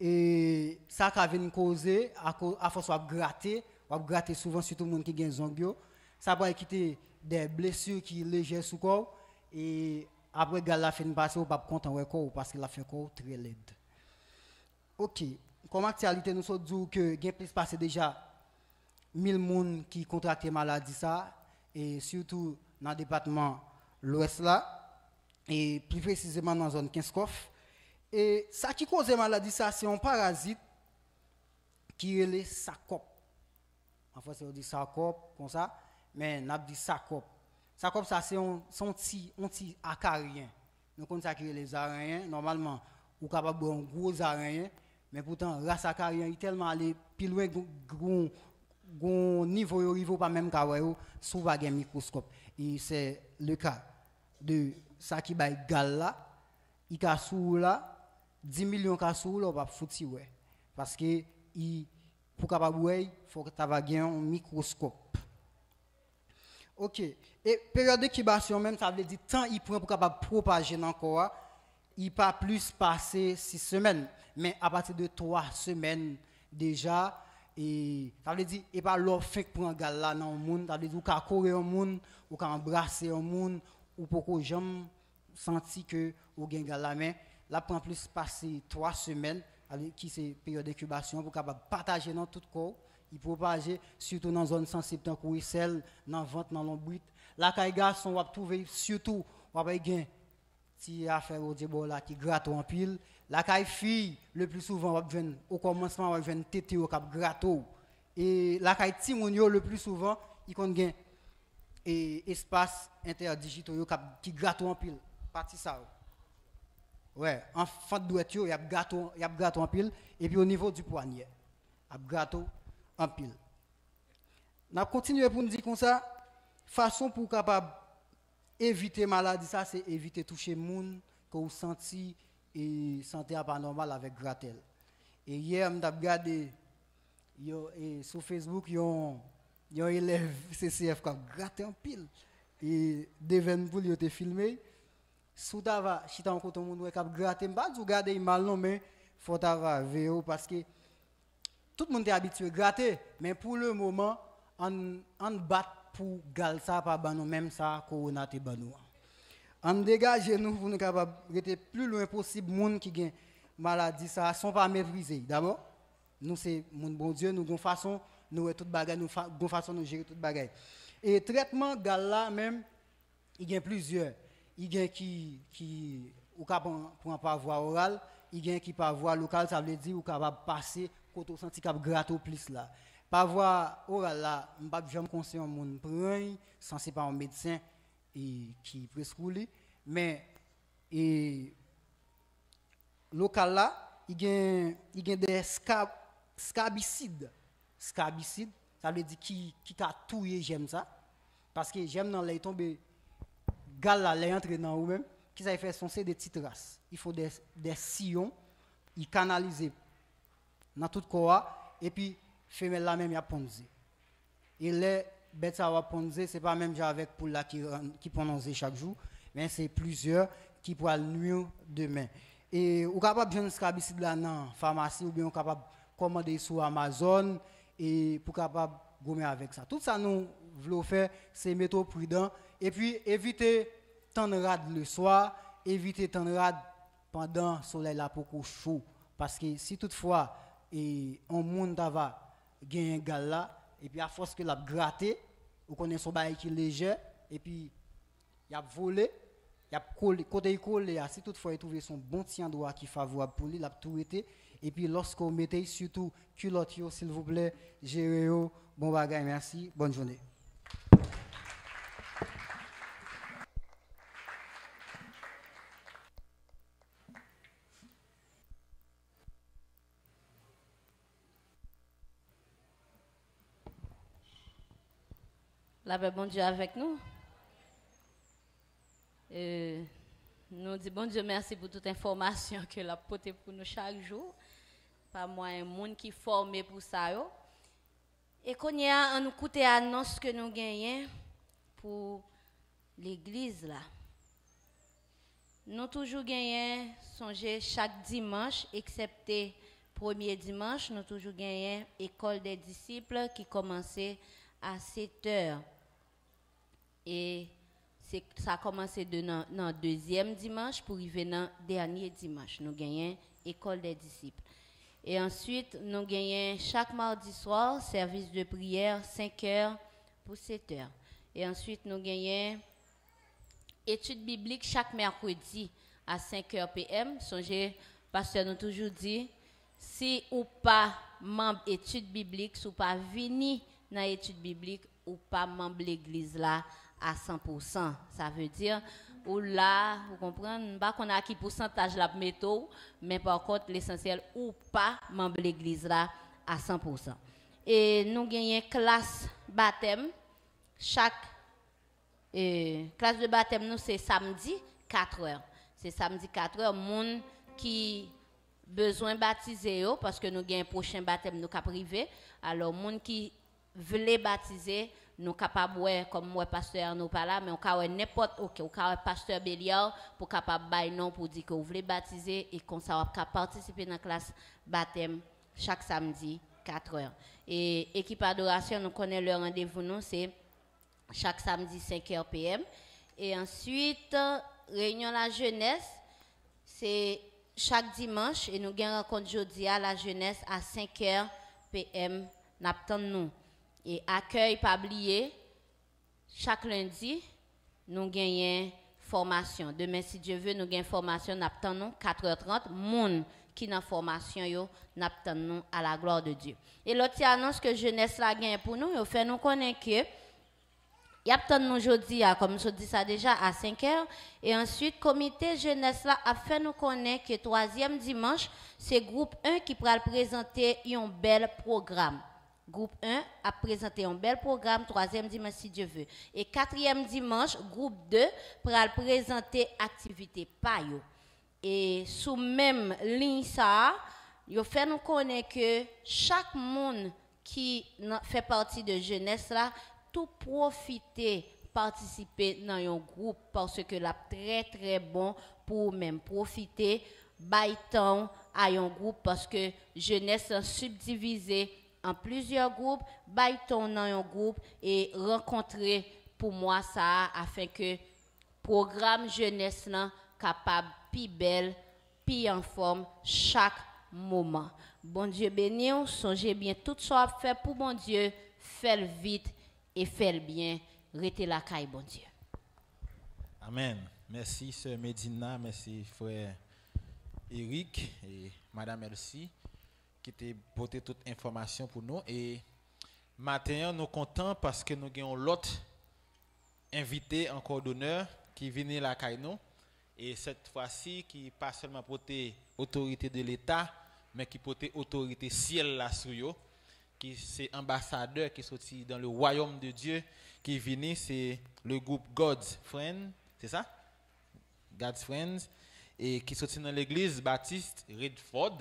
[SPEAKER 8] Et ça qui vient causer, à, à force de gratter, on gratter souvent, surtout les gens qui ont zongio, ça peut quitter des blessures qui légères sous corps. Et après, la fin passer, on pas content ouais corps parce qu'il a fait corps très laid. Ok, comme actualité, nous sommes dit que a plus passé déjà 1000 personnes qui contracté maladie ça, et surtout dans le département l'ouest là, et plus précisément dans la zone 15 coffres. Et ça qui cause la maladie, ça, c'est un parasite qui est le sacop. En français, on dit sacop, comme ça, mais on a dit sacop. Sacop, ça, c'est un, petit, petit acarien. Nous connaissons ça qui les araignées. Normalement, ou capable un gros araignée, mais pourtant, race acarien, est tellement allé plus loin, gon- gon niveau, au niveau pas même qu'à sous un microscope. Et c'est le cas de ça qui bail gal là, il ka sous là, 10 millions ka sous là, foutre si ouais. Parce que il pour capable ouais, faut que aies un microscope. OK. Et période d'incubation même ça veut dire temps il prend pour capable propager dans corps, il pas plus passer 6 semaines, mais à partir de 3 semaines déjà et ça veut dire et pas l'offre fait pour un gars là dans le monde, ça veut dire ou ka courir un monde, ou ka embrasser un monde ou pour jamais senti que ou gen gars là. Mais là prend plus passer 3 semaines qui c'est période d'incubation pour capable partager dans tout corps. Il propager surtout dans zone sensible tant que sel dans ventre dans l'ombrite là kay garçon va trouver surtout va gen si affaire au débat là qui gratte en pile la kay fille le plus souvent on au commencement on joindre tété au cap gratte et la kay ti moun yo le plus souvent il kon gen et espace interdigitaux qui gratte en pile. Parti ça ouais en fin de douette yo y a gâteau y a gâteau en pile. Et puis au niveau du poignet y a gâteau en pile. N'a continuer pour nous dire comme ça façon pour capable éviter maladie ça c'est éviter toucher moun que vous senti et santé pas normal avec gratel. Et hier m'ta regardé yo et sur Facebook yon yon élève CCF qui a gratté en pile. Et devant pour yo te filmé. Sous va chita en côté moun qui a gratté pas du garder mal non mais faut va véo parce que tout le monde est habitué à gratter, mais pour le moment, on, on bat pour gal ça, pas ban nous même ça, corona te ban nous. On dégage nous pour nous capables rester plus loin possible, monde qui ont maladie ça, sont pas maîtrisés. D'abord, nous c'est mon bon Dieu, nous avons façon, nous toute bagage, nous gon façon de gérer toute bagage. Et traitement gal là même, il y a plusieurs. Il y a qui qui ou capable un par voie orale, il y a qui par voie locale, ça veut dire ou capable passer côté senti cap gratte au plus là. Par voie orale là, on pas jamais conseiller monde prendre sans c'est pas un médecin et qui prescrit mais et local là, il y a il des scab, scabicides. Scabicides, ça veut dire qui qui a touillé j'aime ça. Parce que j'aime dans les tomber gal là les entrer dans ou même qui ça fait son des petites il faut des sillons il canaliser dans tout corps. Et puis femelle là même y a ponze et les ça va ponze c'est pas même avec pour là qui qui chaque jour mais c'est plusieurs qui pourra nuire demain. Et ou capable de scabicide là dans pharmacie ou bien ou capable commander sur Amazon et pour capable gommer avec ça. Tout ça nous voulons faire c'est mettre prudent. Et puis éviter temps de rade le soir éviter temps de rade pendant le soleil là pour chaud parce que si toutefois et on monde va gagner un gal là et puis à force que l'a gratté ou connaît son bail qui est léger et puis il a volé il a collé côté collé si toutefois il trouve son bon petit endroit qui favorable pour lui il a tout été. Et puis lorsqu'on mettez surtout culotte s'il vous plaît gérez yo, bon bagay merci bonne journée
[SPEAKER 9] La paix, bon Dieu avec nous. Euh, nous disons bon Dieu merci pour toute information que la portée pour nous chaque jour. Pas moi, un monde qui est formé pour ça. yo. Et qu'on y a, nous coûte annonce que nous gagnons pour l'église là. Nous toujours gagnons, songez chaque dimanche, excepté premier dimanche, nous toujours gagnons école des disciples qui commençait à 7 heures. Et ça a commencé dans dans deuxième dimanche pour arriver dans dernier dimanche. Nous gagnons école des disciples. Et ensuite, nous gagnons chaque mardi soir service de prière 5 heures pour 7 heures. Et ensuite, nous gagnons études bibliques chaque mercredi à 5 h PM. Songez, pasteur nous toujours dit, si ou pas membre études bibliques, si ou pas vini dans études bibliques, ou pas membre l'église là à 100%. Ça veut dire, ou là, vous comprenez, pas qu'on a qui pourcentage la métaux, mais par contre, l'essentiel, ou pas membre l'église là à 100%. Et nous gagnons classe baptême chaque et classe de baptême, nous, c'est samedi, 4 heures. C'est samedi, 4 heures. Moun qui besoin baptiser, parce que nous un prochain baptême, nous avons privé. Alors, moun qui veulent baptiser, nous capables, ouais, comme moi, pasteur, nous pas là, mais on peut n'importe, ok, on peut pasteur Béliard pour capable bailler non pour dire que vous voulez baptiser et qu'on ça participer dans la classe baptême chaque samedi, 4 heures. Et équipe adoration, nous connaissons le rendez-vous, nous, c'est chaque samedi 5 h PM. Et ensuite, réunion la jeunesse, c'est chaque dimanche et nous avons rencontre jeudi à la jeunesse à 5 h PM. N'attend nous. Et accueil pas oublier, chaque lundi, nous gagnons formation. Demain, si Dieu veut, nous gagnons formation, nous 4h30. Moun qui dans formation, yo, nous à la gloire de Dieu. Et l'autre annonce que jeunesse la gagne pour nous, fait nous connaître que y a nous aujourd'hui, comme je dis ça déjà, à 5 heures. Et ensuite, comité jeunesse là a fait nous connaître que troisième dimanche, c'est groupe 1 qui pourra présenter un bel programme. Groupe 1 a présenté un bel programme, troisième dimanche si Dieu veut. Et quatrième dimanche, groupe 2 pourra présenter activité payo. Et sous même ligne ça, il fait nous connaître que chaque monde qui fait partie de jeunesse là, tout profiter, participer dans un groupe parce que là très très bon pour même profiter, bail à un groupe parce que jeunesse subdivisée en plusieurs groupes, bail temps dans un groupe et rencontrer pour moi ça afin que programme jeunesse là capable pi belle, pi en forme chaque moment. Bon Dieu béni, songez bien tout ça fait pour bon Dieu, faites vite et faites bien, restez la caille bon Dieu.
[SPEAKER 4] Amen. Merci, Sœur Medina. Merci, frère Eric et Madame Elsie, qui t'a porté toute information pour nous. Et maintenant, nous sommes contents parce que nous avons l'autre invité encore d'honneur qui vient la nous. Et cette fois-ci, qui pas seulement porter autorité de l'État, mais qui porter autorité ciel là sur yo, qui c'est ambassadeur qui sorti dans le royaume de Dieu, qui vient, c'est le groupe God's Friends, c'est ça? God's Friends, et qui sorti dans l'église Baptiste Redford.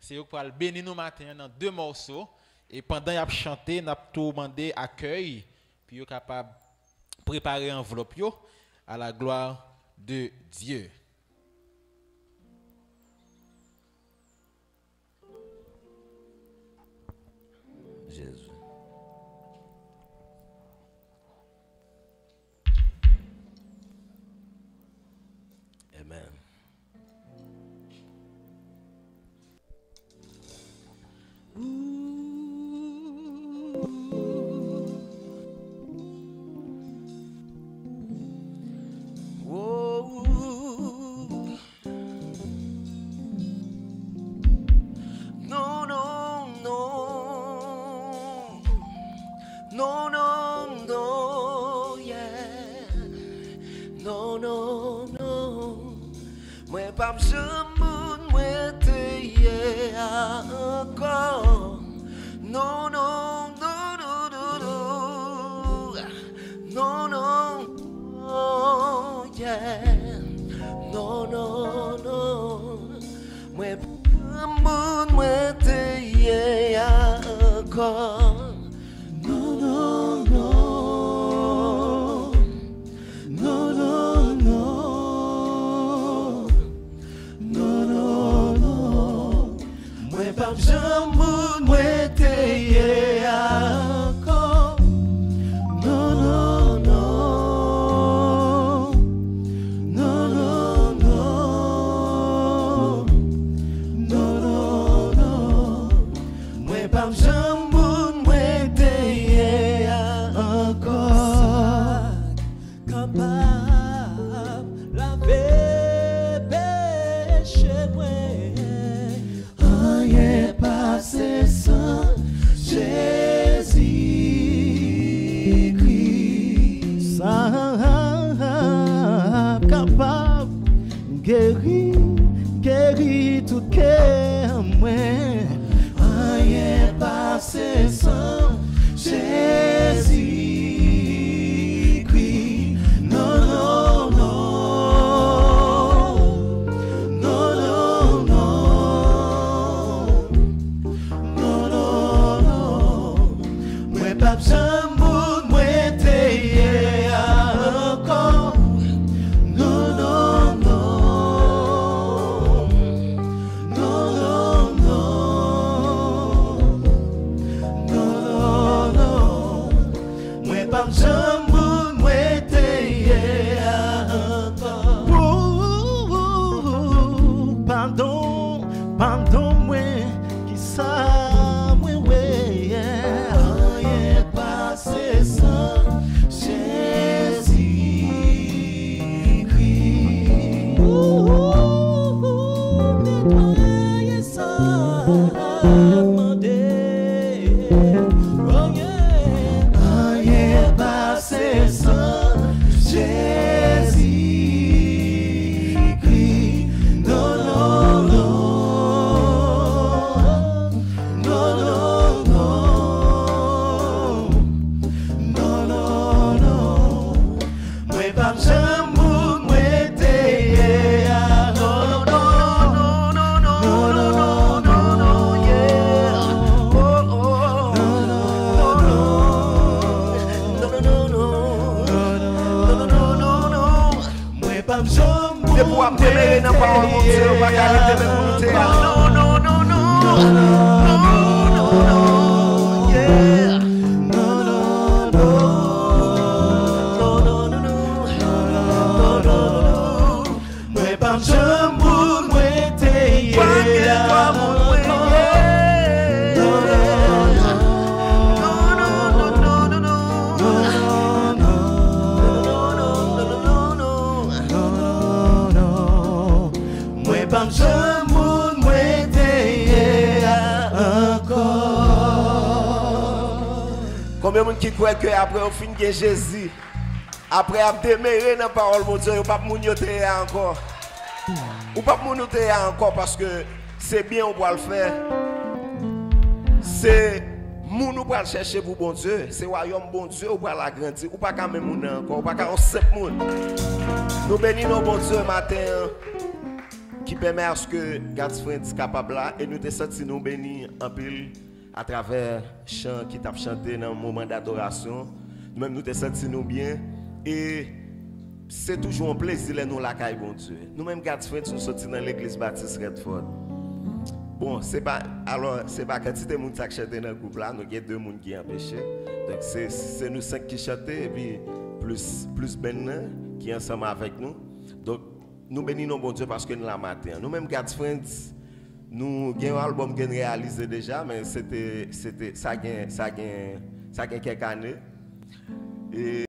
[SPEAKER 4] C'est pour bénir nous matin dans deux morceaux. Et pendant qu'ils chanté, nous avons demandé accueil, puis ils de préparer enveloppe yo à la gloire de Dieu.
[SPEAKER 10] Démarrer dans la parole de Dieu, on pas moun encore. Ou pas moun encore parce que c'est bien on va le faire. C'est moun nous va le chercher pour bon Dieu, c'est royaume bon Dieu ou va l'agrandir, ou pas quand même moun encore, ou pas quand on sept moun. Nous bénissons bon Dieu matin qui permet à ce que God's Friend soit capable là et nous te senti nous bénis en pile à travers chant qui t'a chanté dans un moment d'adoration. Nous-mêmes nous te senti nous bien et c'est toujours un plaisir de nous la caille bon Dieu. Nous-mêmes God's Friend nous sortis dans l'église baptiste Redford. Bon, c'est pas alors c'est pas quantité de monde qui chanté dans le groupe là, nous avons deux monde qui empêché. Donc c'est nous cinq qui chantent et puis plus plus Ben qui est ensemble avec nous. Donc nous bénissons bon Dieu parce que nous la matin. Nous-mêmes God's Friends nous avons un album qui réalisé déjà mais c'était ça gagne ça quelques années. Et